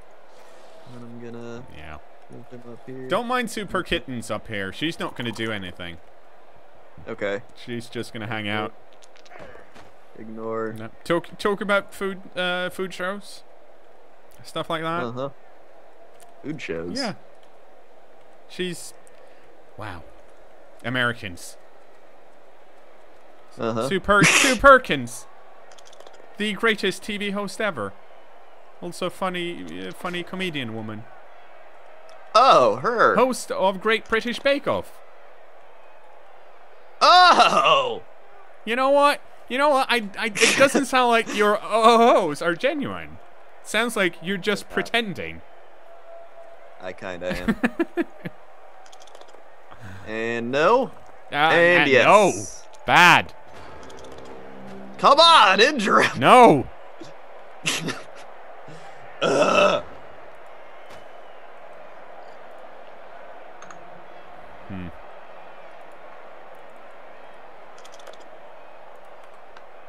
[SPEAKER 1] I'm gonna
[SPEAKER 2] Yeah.
[SPEAKER 1] move him up here.
[SPEAKER 2] Don't mind Super Kittens up here. She's not going to do anything.
[SPEAKER 1] Okay.
[SPEAKER 2] She's just going to hang out.
[SPEAKER 1] Ignore.
[SPEAKER 2] No. Talk talk about food uh, food shows, stuff like that.
[SPEAKER 1] Uh huh. Food shows.
[SPEAKER 2] Yeah. She's wow. Americans.
[SPEAKER 1] Uh huh.
[SPEAKER 2] Sue, per- Sue Perkins, the greatest TV host ever. Also funny, uh, funny comedian woman.
[SPEAKER 1] Oh, her.
[SPEAKER 2] Host of Great British Bake Off.
[SPEAKER 1] Oh.
[SPEAKER 2] You know what? You know what? I, I it doesn't sound like your ohs are genuine. Sounds like you're just pretending.
[SPEAKER 1] I kinda am. and no.
[SPEAKER 2] Uh,
[SPEAKER 1] and
[SPEAKER 2] uh,
[SPEAKER 1] yes.
[SPEAKER 2] No. Bad.
[SPEAKER 1] Come on, injure him.
[SPEAKER 2] No.
[SPEAKER 1] Ugh.
[SPEAKER 2] Hmm.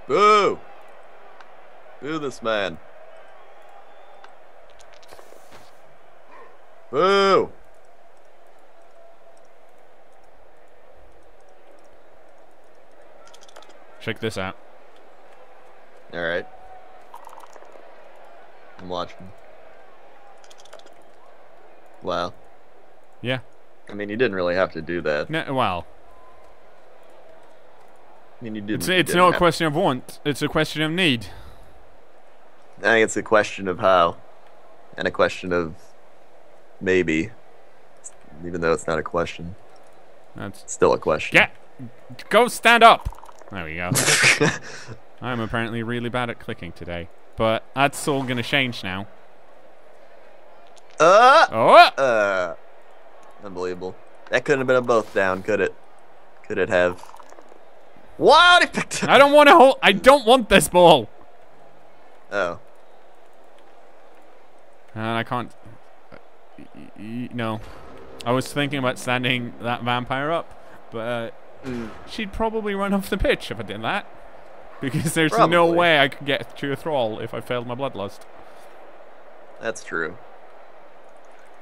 [SPEAKER 1] Boo! Boo this man. Boo!
[SPEAKER 2] Check this out.
[SPEAKER 1] Alright. I'm watching. Wow.
[SPEAKER 2] Yeah.
[SPEAKER 1] I mean, you didn't really have to do that.
[SPEAKER 2] No, well,
[SPEAKER 1] I mean, you didn't.
[SPEAKER 2] it's
[SPEAKER 1] you
[SPEAKER 2] it's
[SPEAKER 1] didn't
[SPEAKER 2] not a question of want. It's a question of need.
[SPEAKER 1] I think it's a question of how, and a question of maybe, even though it's not a question,
[SPEAKER 2] That's
[SPEAKER 1] still a question.
[SPEAKER 2] Yeah, Go stand up. There we go. I'm apparently really bad at clicking today, but that's all gonna change now.
[SPEAKER 1] Uh,
[SPEAKER 2] Oh!
[SPEAKER 1] uh, unbelievable. That couldn't have been a both down, could it? Could it have? What? He picked.
[SPEAKER 2] I don't want to hold. I don't want this ball.
[SPEAKER 1] Oh.
[SPEAKER 2] And I can't. uh, No. I was thinking about standing that vampire up, but uh,
[SPEAKER 1] Mm.
[SPEAKER 2] she'd probably run off the pitch if I did that. Because there's no way I could get to a thrall if I failed my bloodlust.
[SPEAKER 1] That's true.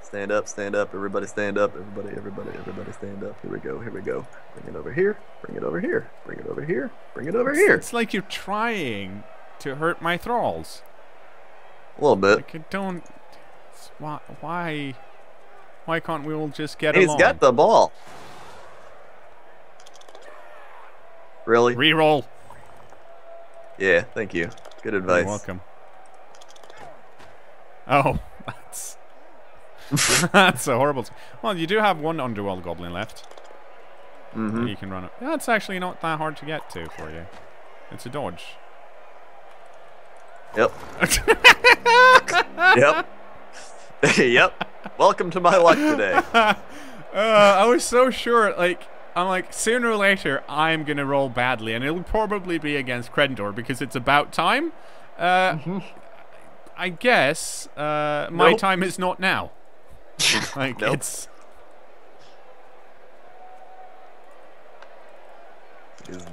[SPEAKER 1] Stand up, stand up, everybody stand up, everybody, everybody, everybody stand up. Here we go, here we go. Bring it over here, bring it over here, bring it over here, bring it over here.
[SPEAKER 2] It's like you're trying to hurt my thralls.
[SPEAKER 1] A little bit.
[SPEAKER 2] Like I don't. Why? Why? Why can't we all just get
[SPEAKER 1] he's
[SPEAKER 2] along?
[SPEAKER 1] got the ball. Really?
[SPEAKER 2] Reroll.
[SPEAKER 1] Yeah, thank you. Good advice.
[SPEAKER 2] You're welcome. Oh, that's that's a horrible. Well, you do have one underworld goblin left.
[SPEAKER 1] hmm
[SPEAKER 2] You can run it. That's actually not that hard to get to for you. It's a dodge.
[SPEAKER 1] Yep. yep. yep. Welcome to my luck today.
[SPEAKER 2] uh, I was so sure. Like, I'm like, sooner or later, I'm gonna roll badly, and it'll probably be against Crendor because it's about time. Uh, I guess uh, my
[SPEAKER 1] Nope.
[SPEAKER 2] time is not now. Like,
[SPEAKER 1] Nope.
[SPEAKER 2] it's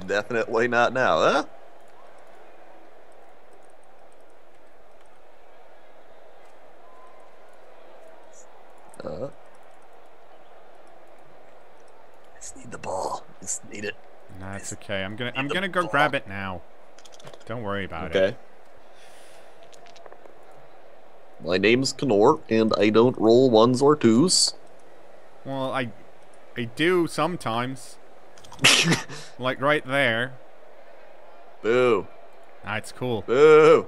[SPEAKER 1] definitely not now, huh? Uh. Just need the ball. Just need it.
[SPEAKER 2] no, it's okay. I'm gonna I'm gonna go grab it now. Don't worry about it.
[SPEAKER 1] Okay. My name's Knoor, and I don't roll ones or twos.
[SPEAKER 2] Well, I I do sometimes. like right there.
[SPEAKER 1] Boo.
[SPEAKER 2] That's cool.
[SPEAKER 1] Boo.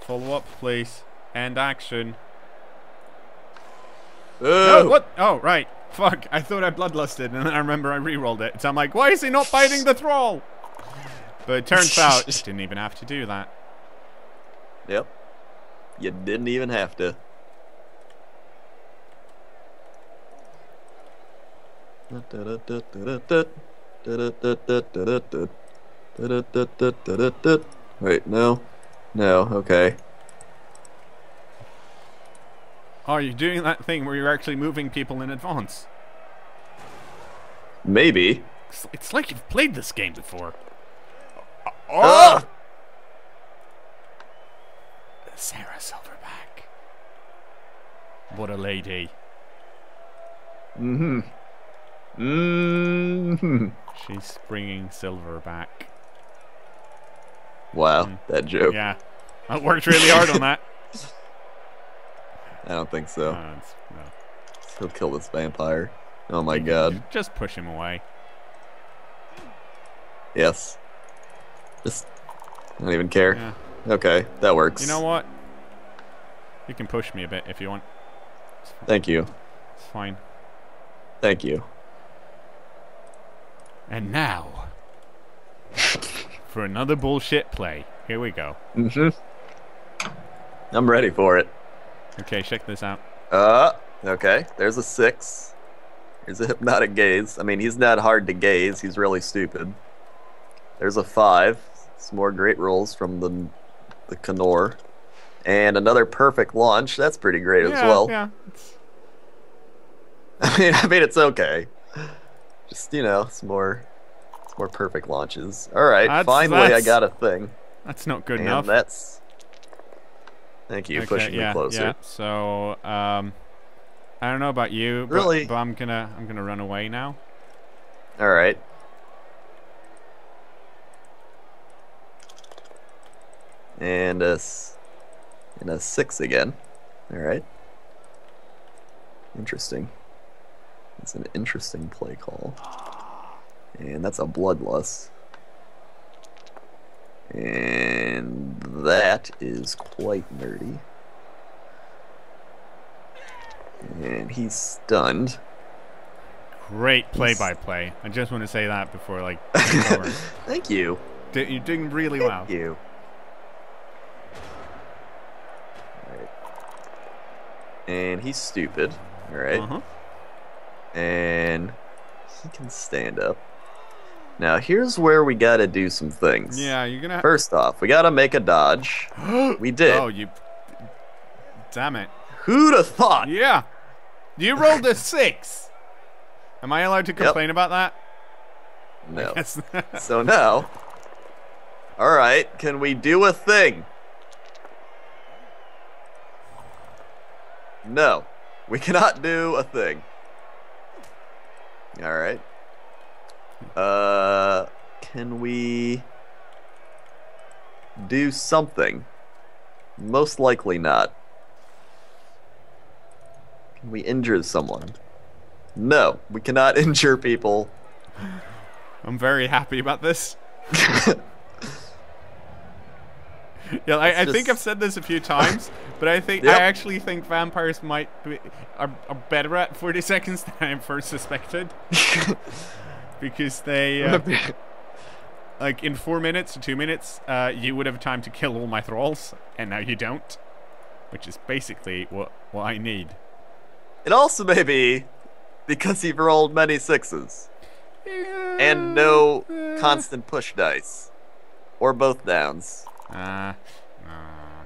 [SPEAKER 2] Follow up, please. And action.
[SPEAKER 1] Boo.
[SPEAKER 2] No, what? Oh, right. Fuck. I thought I bloodlusted, and then I remember I re-rolled it. So I'm like, why is he not biting the thrall? But it turns out you didn't even have to do that.
[SPEAKER 1] Yep. You didn't even have to. Wait, no. No, okay.
[SPEAKER 2] Oh, you're doing that thing where you're actually moving people in advance.
[SPEAKER 1] Maybe.
[SPEAKER 2] It's, it's like you've played this game before.
[SPEAKER 1] Oh!
[SPEAKER 2] Sarah Silverback. What a lady.
[SPEAKER 1] Mm-hmm. Mm-hmm.
[SPEAKER 2] She's bringing silver back.
[SPEAKER 1] Wow,
[SPEAKER 2] Mm.
[SPEAKER 1] that joke.
[SPEAKER 2] Yeah. I worked really hard on that.
[SPEAKER 1] I don't think so.
[SPEAKER 2] It's- no.
[SPEAKER 1] He'll kill this vampire. Oh my god.
[SPEAKER 2] Just push him away.
[SPEAKER 1] Yes. Just I don't even care.
[SPEAKER 2] Yeah.
[SPEAKER 1] Okay, that works.
[SPEAKER 2] You know what? You can push me a bit if you want.
[SPEAKER 1] Thank you.
[SPEAKER 2] It's fine.
[SPEAKER 1] Thank you.
[SPEAKER 2] And now, for another bullshit play. Here we go.
[SPEAKER 1] Mm-hmm. I'm ready for it.
[SPEAKER 2] Okay, check this out.
[SPEAKER 1] Uh, okay. There's a six. Here's a hypnotic gaze. I mean, he's not hard to gaze. He's really stupid. There's a five. Some more great rolls from the the Knoor. And another perfect launch. That's pretty great as well.
[SPEAKER 2] yeah. It's-
[SPEAKER 1] I mean, I mean, it's okay. Just you know, some more, some more perfect launches. All right,
[SPEAKER 2] That's-
[SPEAKER 1] finally, I got a thing,
[SPEAKER 2] That's not good
[SPEAKER 1] and
[SPEAKER 2] enough.
[SPEAKER 1] that's. Thank you,
[SPEAKER 2] Okay,
[SPEAKER 1] pushing
[SPEAKER 2] yeah,
[SPEAKER 1] me closer.
[SPEAKER 2] Yeah. So, um, I don't know about you, but,
[SPEAKER 1] Really?
[SPEAKER 2] but I'm gonna I'm gonna run away now.
[SPEAKER 1] All right. And a, and a six again. All right. Interesting. It's an interesting play call. And that's a bloodlust. And that is quite nerdy. And he's stunned.
[SPEAKER 2] Great play-by-play. I just want to say that before like.
[SPEAKER 1] Thank you.
[SPEAKER 2] D- you're doing really well.
[SPEAKER 1] Thank you. Alright. And he's stupid. Alright.
[SPEAKER 2] Uh-huh.
[SPEAKER 1] And he can stand up. Now, here's where we gotta do some things.
[SPEAKER 2] Yeah, you're gonna.
[SPEAKER 1] First off, we gotta make a dodge. We did.
[SPEAKER 2] Oh, you. Damn it.
[SPEAKER 1] Who'd have thought?
[SPEAKER 2] Yeah. You rolled a six. Am I allowed to complain about that?
[SPEAKER 1] No. So now, alright, can we do a thing? No, we cannot do a thing. Alright. Uh, can we do something? Most likely not. Can we injure someone? No, we cannot injure people.
[SPEAKER 2] I'm very happy about this. yeah, I, I think I've said this a few times, but I think
[SPEAKER 1] Yep.
[SPEAKER 2] I actually think vampires might be are, are better at 40 seconds than I first suspected. because they, uh, like, in four minutes or two minutes, uh, you would have time to kill all my thralls, and now you don't. Which is basically what, what I need.
[SPEAKER 1] It also may be because he rolled many sixes and no constant push dice, or both downs.
[SPEAKER 2] Uh, uh,
[SPEAKER 1] I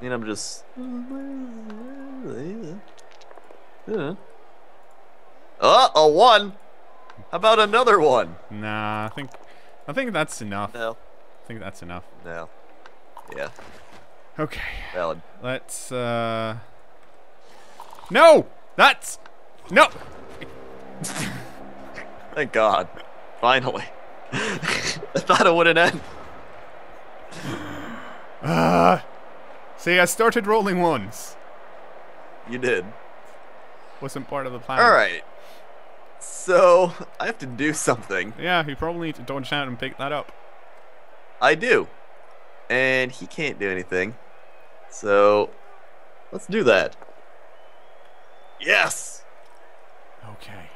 [SPEAKER 1] mean, I'm just. Yeah. Oh, a one. How about another one?
[SPEAKER 2] nah, I think, I think that's enough.
[SPEAKER 1] No,
[SPEAKER 2] I think that's enough.
[SPEAKER 1] no. Yeah,
[SPEAKER 2] Okay.
[SPEAKER 1] valid.
[SPEAKER 2] Let's uh No! That's No!
[SPEAKER 1] Thank God. Finally. I thought it wouldn't end.
[SPEAKER 2] Uh, see, I started rolling ones.
[SPEAKER 1] You did.
[SPEAKER 2] Wasn't part of the plan.
[SPEAKER 1] All right. So I have to do something.
[SPEAKER 2] Yeah, you probably need to dodge out and pick that up.
[SPEAKER 1] I do. And he can't do anything. So let's do that. Yes.
[SPEAKER 2] Okay.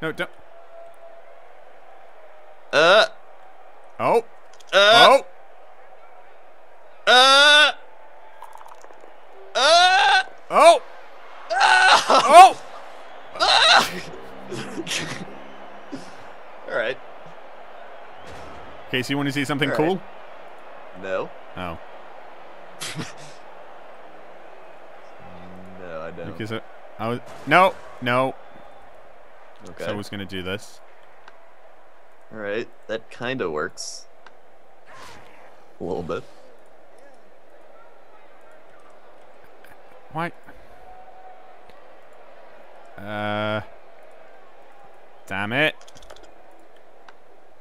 [SPEAKER 2] No, don't.
[SPEAKER 1] Uh.
[SPEAKER 2] Oh!
[SPEAKER 1] Uh.
[SPEAKER 2] oh!
[SPEAKER 1] Uh. Uh.
[SPEAKER 2] Oh!
[SPEAKER 1] Uh.
[SPEAKER 2] Oh!
[SPEAKER 1] All right.
[SPEAKER 2] Casey, you want to see something
[SPEAKER 1] All
[SPEAKER 2] cool?
[SPEAKER 1] right. No.
[SPEAKER 2] Oh,
[SPEAKER 1] No, I don't.
[SPEAKER 2] because I, I was no, no.
[SPEAKER 1] okay.
[SPEAKER 2] So I was gonna do this.
[SPEAKER 1] All right. That kind of works. A little bit.
[SPEAKER 2] Why? Uh. Damn it.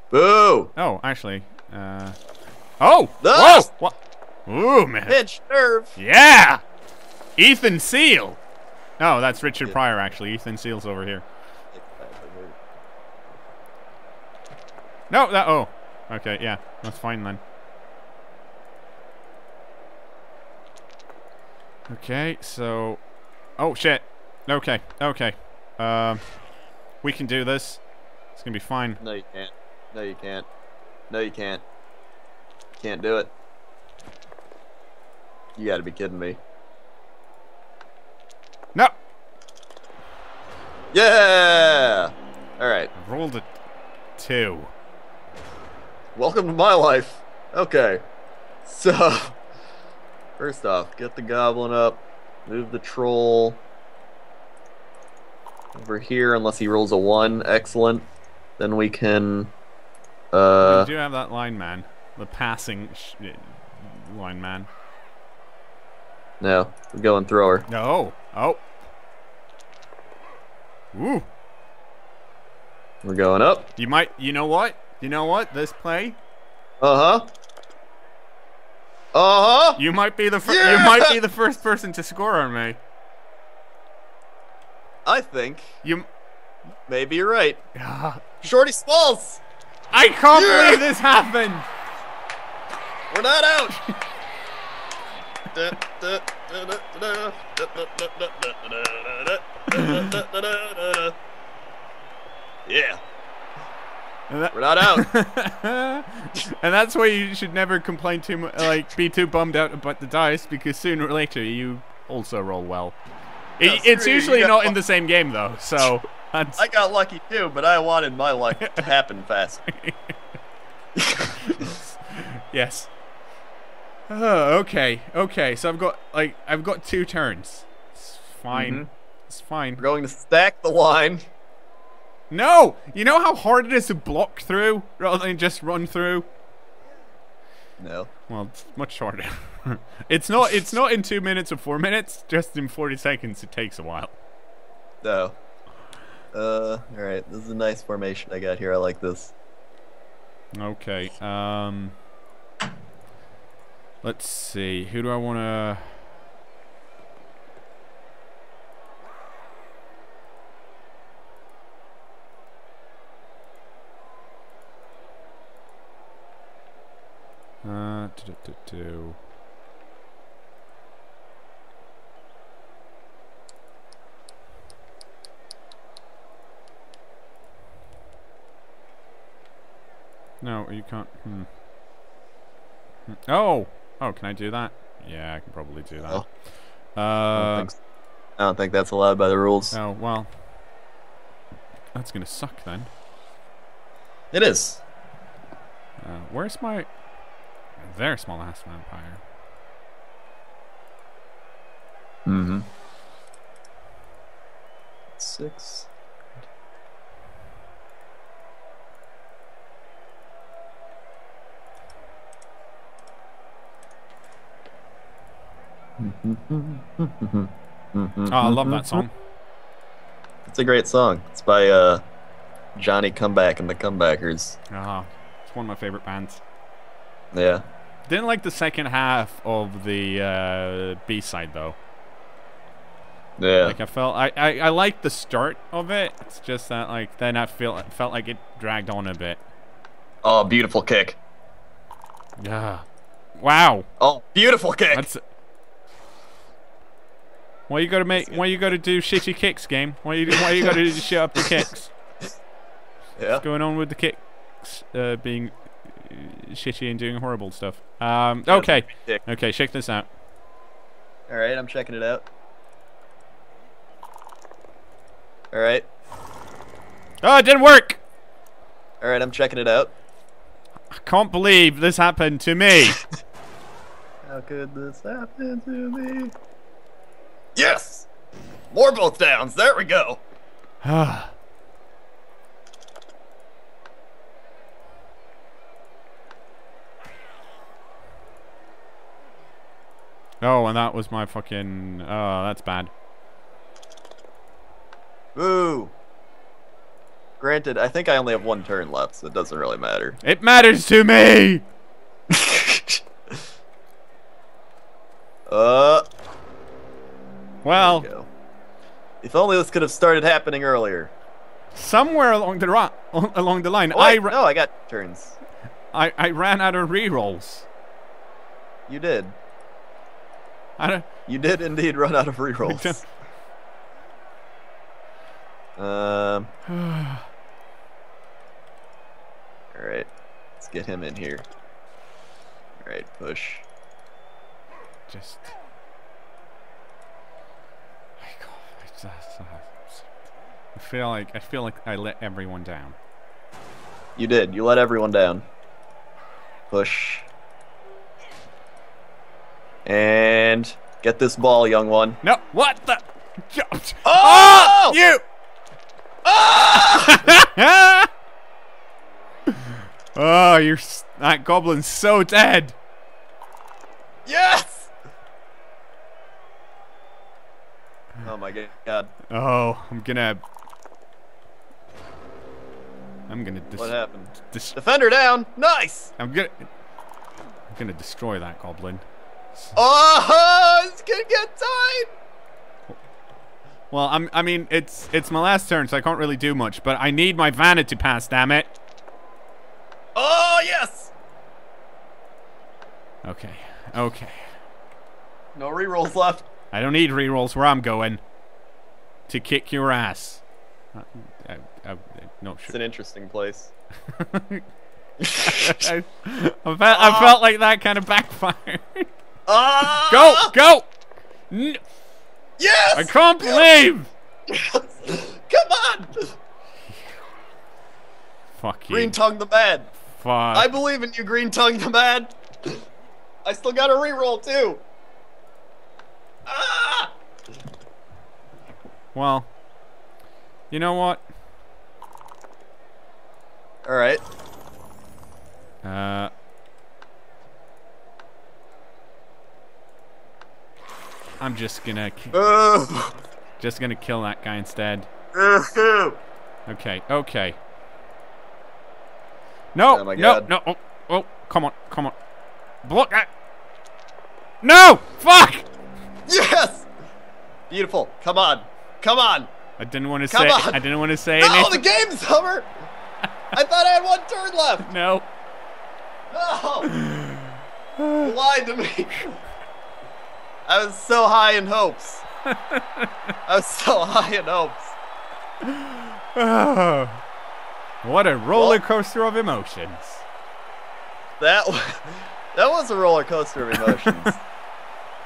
[SPEAKER 1] Boo!
[SPEAKER 2] Oh, actually. Uh. Oh!
[SPEAKER 1] Ah!
[SPEAKER 2] Whoa! What? Ooh, man.
[SPEAKER 1] Pinch nerve.
[SPEAKER 2] Yeah! Ethan Seal! No, that's Richard
[SPEAKER 1] Yeah.
[SPEAKER 2] Pryor, actually. Ethan Seal's over here. No, that. Oh. Okay, yeah. That's fine then. Okay, so. Oh, shit. Okay, okay. Um. we can do this. It's gonna be fine.
[SPEAKER 1] No, you can't. No, you can't. No, you can't. Can't do it. You gotta be kidding me.
[SPEAKER 2] No!
[SPEAKER 1] Yeah! Alright.
[SPEAKER 2] Rolled a two.
[SPEAKER 1] Welcome to my life. Okay. So, first off, get the goblin up. Move the troll over here, unless he rolls a one. Excellent. Then we can. Uh,
[SPEAKER 2] we do have that line man. The passing sh- line man.
[SPEAKER 1] no, we go and throw her.
[SPEAKER 2] No. Oh. Ooh.
[SPEAKER 1] We're going up.
[SPEAKER 2] You might. You know what? You know what? This play.
[SPEAKER 1] Uh huh. Uh huh.
[SPEAKER 2] You might be the
[SPEAKER 1] Yeah!
[SPEAKER 2] you might be the first person to score on me.
[SPEAKER 1] I think
[SPEAKER 2] You.
[SPEAKER 1] maybe you're right.
[SPEAKER 2] Ah,
[SPEAKER 1] Shorty Smalls.
[SPEAKER 2] I can't
[SPEAKER 1] Yeah!
[SPEAKER 2] believe this happened.
[SPEAKER 1] We're not out. yeah.
[SPEAKER 2] And that-
[SPEAKER 1] We're not out.
[SPEAKER 2] and that's why you should never complain too much, like be too bummed out about the dice because sooner or later you also roll well. I-
[SPEAKER 1] Yeah,
[SPEAKER 2] it's usually not in the same game though, so that's,
[SPEAKER 1] I got lucky too, but I wanted my luck to happen fast.
[SPEAKER 2] yes. Oh, okay, okay. So I've got like I've got two turns. It's fine.
[SPEAKER 1] Mhm.
[SPEAKER 2] It's fine.
[SPEAKER 1] We're going to stack the line.
[SPEAKER 2] No, you know how hard it is to block through rather than just run through.
[SPEAKER 1] No.
[SPEAKER 2] Well, it's much shorter. it's not. It's not in two minutes or four minutes. Just in forty seconds, it takes a while.
[SPEAKER 1] No. Uh, alright. This is a nice formation I got here. I like this.
[SPEAKER 2] Okay. Um. Let's see. Who do I want to? Uh, do, do, do, No, you can't. Hmm. Oh! Oh, can I do that? Yeah, I can probably do that.
[SPEAKER 1] Oh. I, don't
[SPEAKER 2] Uh,
[SPEAKER 1] think don't think that's allowed by the rules.
[SPEAKER 2] oh, well. That's gonna suck then.
[SPEAKER 1] It is.
[SPEAKER 2] Uh, where's my... There, small ass vampire.
[SPEAKER 1] Mm-hmm. Six.
[SPEAKER 2] Oh, I love that song.
[SPEAKER 1] It's a great song. It's by uh, Johnny Comeback and the Comebackers.
[SPEAKER 2] Ah, it's one of my favorite bands.
[SPEAKER 1] Yeah.
[SPEAKER 2] Didn't like the second half of the uh, B-side though.
[SPEAKER 1] Yeah.
[SPEAKER 2] Like I felt, I, I, I liked the start of it. It's just that like then I feel it felt like it dragged on a bit.
[SPEAKER 1] oh, beautiful kick.
[SPEAKER 2] Yeah. Wow.
[SPEAKER 1] Oh, beautiful kick.
[SPEAKER 2] That's. Why you gotta make? Why you gotta do shitty kicks, game? Why you why you gotta shit up the kicks?
[SPEAKER 1] yeah.
[SPEAKER 2] What's going on with the kicks uh, being uh, shitty and doing horrible stuff? Um. Okay. Okay. Check this out.
[SPEAKER 1] All right, I'm checking it out. All right.
[SPEAKER 2] Oh, it didn't work.
[SPEAKER 1] All right, I'm checking it out.
[SPEAKER 2] I can't believe this happened to me.
[SPEAKER 1] How could this happen to me? Yes! More both downs. There we go.
[SPEAKER 2] oh, and that was my fucking. Oh, that's bad.
[SPEAKER 1] Boo. Granted, I think I only have one turn left, so it doesn't really matter.
[SPEAKER 2] It matters to me.
[SPEAKER 1] uh,
[SPEAKER 2] Well,
[SPEAKER 1] we. If only this could have started happening earlier.
[SPEAKER 2] somewhere along the ro- along the line,
[SPEAKER 1] Oh,
[SPEAKER 2] I,
[SPEAKER 1] wait,
[SPEAKER 2] ra-
[SPEAKER 1] no, I got turns.
[SPEAKER 2] I I ran out of rerolls.
[SPEAKER 1] You did.
[SPEAKER 2] I don't.
[SPEAKER 1] You did indeed run out of rerolls. um. All right, let's get him in here. All right, push.
[SPEAKER 2] just. I go- I feel like I feel like I let everyone down.
[SPEAKER 1] You did. You let everyone down. Push. And get this ball, young one.
[SPEAKER 2] No, what the?
[SPEAKER 1] Oh! oh!
[SPEAKER 2] you! oh, oh you're that goblin's so dead.
[SPEAKER 1] Yes! Oh my god.
[SPEAKER 2] Oh, I'm gonna. I'm gonna.
[SPEAKER 1] What happened? Defender down. Nice.
[SPEAKER 2] I'm gonna. I'm gonna destroy that goblin.
[SPEAKER 1] Oh, it's gonna get tied.
[SPEAKER 2] Well, I'm. I mean, it's it's my last turn, so I can't really do much. But I need my vanity pass. Damn it.
[SPEAKER 1] Oh yes.
[SPEAKER 2] Okay. Okay.
[SPEAKER 1] No rerolls left.
[SPEAKER 2] I don't need rerolls where I'm going. To kick your ass. Uh, I, not
[SPEAKER 1] It's an interesting place.
[SPEAKER 2] I, I, felt, I felt like that kind of backfired.
[SPEAKER 1] Ah!
[SPEAKER 2] go, go! N-
[SPEAKER 1] Yes!
[SPEAKER 2] I can't believe.
[SPEAKER 1] Come on!
[SPEAKER 2] Fuck you.
[SPEAKER 1] Green Tongue the Man.
[SPEAKER 2] Fuck.
[SPEAKER 1] I believe in you, Green Tongue the Man. I still got a reroll too. Ah!
[SPEAKER 2] Well, you know what?
[SPEAKER 1] All right.
[SPEAKER 2] Uh. I'm just gonna, just gonna kill that guy instead. Okay, okay. No,
[SPEAKER 1] Oh
[SPEAKER 2] no, no. Oh, oh, come on, come on. Block that. No! Fuck!
[SPEAKER 1] Yes! Beautiful. Come on. Come on.
[SPEAKER 2] I didn't want to
[SPEAKER 1] Come
[SPEAKER 2] say.
[SPEAKER 1] on.
[SPEAKER 2] I didn't want to say
[SPEAKER 1] No,
[SPEAKER 2] anything.
[SPEAKER 1] the game's over. I thought I had one turn left.
[SPEAKER 2] no.
[SPEAKER 1] No. You lied to me. I was so high in hopes. I was so high in hopes.
[SPEAKER 2] what a roller coaster of emotions.
[SPEAKER 1] That was, that was a roller coaster of emotions.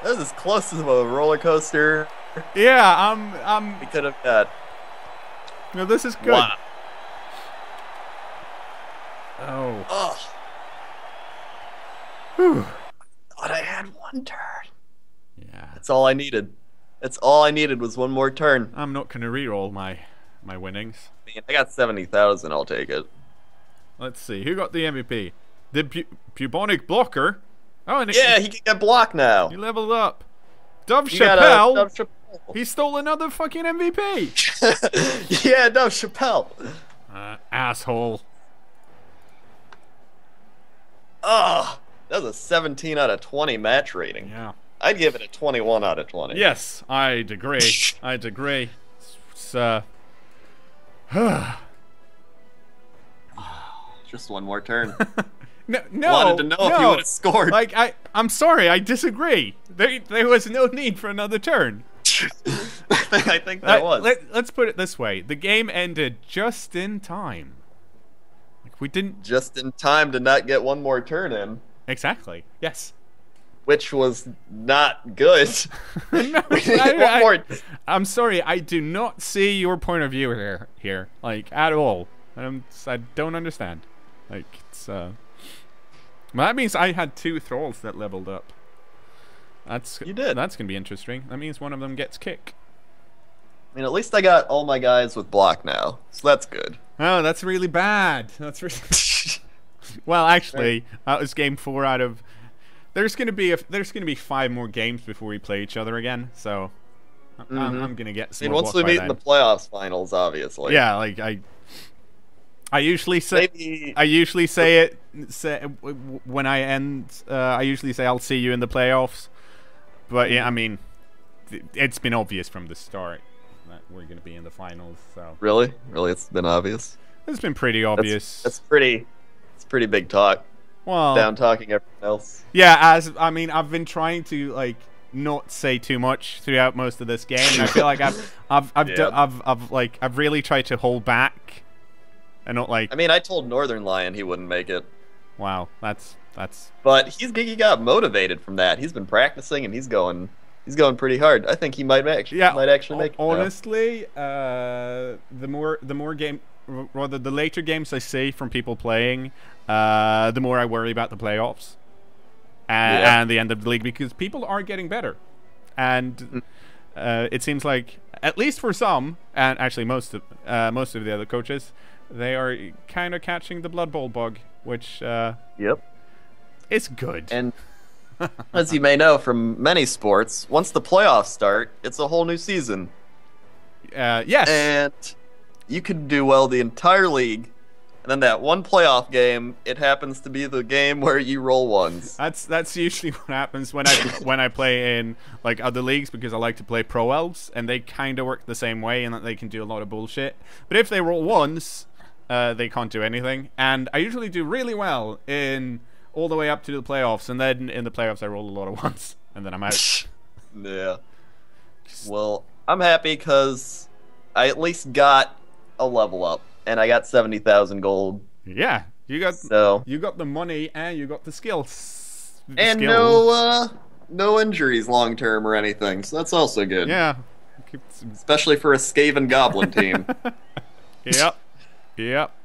[SPEAKER 1] that was as close as a roller coaster
[SPEAKER 2] Yeah, I'm. I'm.
[SPEAKER 1] we could have got.
[SPEAKER 2] No, this is good.
[SPEAKER 1] Wow.
[SPEAKER 2] Oh.
[SPEAKER 1] Ugh. Thought I had one turn.
[SPEAKER 2] Yeah.
[SPEAKER 1] That's all I needed. That's all I needed was one more turn.
[SPEAKER 2] I'm not gonna re-roll my my winnings.
[SPEAKER 1] I, mean, I got seventy thousand. I'll take it.
[SPEAKER 2] Let's see. Who got the MVP? The pu- bubonic blocker. Oh, and it-
[SPEAKER 1] Yeah, he can get blocked now.
[SPEAKER 2] he leveled up. Dove
[SPEAKER 1] You
[SPEAKER 2] Chappelle.
[SPEAKER 1] Dove Chappelle.
[SPEAKER 2] He stole another fucking MVP.
[SPEAKER 1] yeah, Dove Chappelle.
[SPEAKER 2] Uh, asshole.
[SPEAKER 1] Oh, that was a 17 out of 20 match rating.
[SPEAKER 2] Yeah.
[SPEAKER 1] I'd give it a 21 out of 20.
[SPEAKER 2] Yes, I'd agree. I'd agree. It's, uh,
[SPEAKER 1] Just one more turn.
[SPEAKER 2] no, no.
[SPEAKER 1] Wanted to know if you would have scored.
[SPEAKER 2] Like I, I'm sorry. I disagree. There, there was no need for another turn.
[SPEAKER 1] I think that
[SPEAKER 2] Uh,
[SPEAKER 1] was.
[SPEAKER 2] Let, let's put it this way: the game ended just in time. Like we didn't
[SPEAKER 1] Just in time to not get one more turn in,
[SPEAKER 2] exactly. Yes.
[SPEAKER 1] which was not good.
[SPEAKER 2] No, I-
[SPEAKER 1] one
[SPEAKER 2] I-
[SPEAKER 1] more.
[SPEAKER 2] I'm sorry. I do not see your point of view here. Here, like at all. Um, I don't understand. Like it's uh. Well, that means I had two thralls that leveled up. That's
[SPEAKER 1] You did.
[SPEAKER 2] That's gonna be interesting. That means one of them gets kick.
[SPEAKER 1] I mean, at least I got all my guys with block now, so that's good.
[SPEAKER 2] Oh, that's really bad. That's really. well, actually, that was game four out of. There's gonna be a, there's gonna be five more games before we play each other again. So, I- I'm,
[SPEAKER 1] Mhm.
[SPEAKER 2] I'm gonna get
[SPEAKER 1] I mean, once we meet in the playoffs finals, obviously.
[SPEAKER 2] yeah, like I. I usually say
[SPEAKER 1] Maybe.
[SPEAKER 2] I usually say it say, when I end. Uh, I usually say I'll see you in the playoffs, but yeah, I mean, it's been obvious from the start that we're gonna be in the finals. So
[SPEAKER 1] Really? Really? It's been obvious.
[SPEAKER 2] it's been pretty obvious.
[SPEAKER 1] that's pretty. It's pretty big talk.
[SPEAKER 2] well,
[SPEAKER 1] Down talking everyone else.
[SPEAKER 2] Yeah, as I mean, I've been trying to like not say too much throughout most of this game, I feel like I've I've I've,
[SPEAKER 1] Yeah.
[SPEAKER 2] I've I've like I've really tried to hold back, and not like
[SPEAKER 1] I mean, I told Northernlion he wouldn't make it,
[SPEAKER 2] wow, that's that's
[SPEAKER 1] but he's he got motivated from that. He's been practicing and he's going. He's going pretty hard. I think he might actually
[SPEAKER 2] yeah.
[SPEAKER 1] might actually make it.
[SPEAKER 2] honestly, uh, the more the more game, rather the later games I see from people playing, uh, the more I worry about the playoffs and,
[SPEAKER 1] Yeah.
[SPEAKER 2] and the end of the league because people are getting better, and uh, it seems like at least for some, and actually most of uh, most of the other coaches, they are kind of catching the Blood Bowl bug, which uh,
[SPEAKER 1] Yep.
[SPEAKER 2] is good.
[SPEAKER 1] And as you may know from many sports, once the playoffs start, it's a whole new season,
[SPEAKER 2] uh, yes,
[SPEAKER 1] and you can do well the entire league. And then that one playoff game, it happens to be the game where you roll ones.
[SPEAKER 2] That's that's usually what happens when I when I play in like other leagues because I like to play pro elves and they kind of work the same way in that they can do a lot of bullshit. But if they roll ones, uh, they can't do anything. And I usually do really well in all the way up to the playoffs, and then in the playoffs I roll a lot of ones, and then I'm out.
[SPEAKER 1] Yeah. Well, I'm happy because I at least got a level up, and I got seventy thousand gold
[SPEAKER 2] Yeah, you got
[SPEAKER 1] So
[SPEAKER 2] you got the money and you got the skills. The
[SPEAKER 1] and
[SPEAKER 2] skills.
[SPEAKER 1] no uh, no injuries long term or anything. So that's also good.
[SPEAKER 2] Yeah.
[SPEAKER 1] Especially for a Skaven Goblin team.
[SPEAKER 2] Yep. Yep.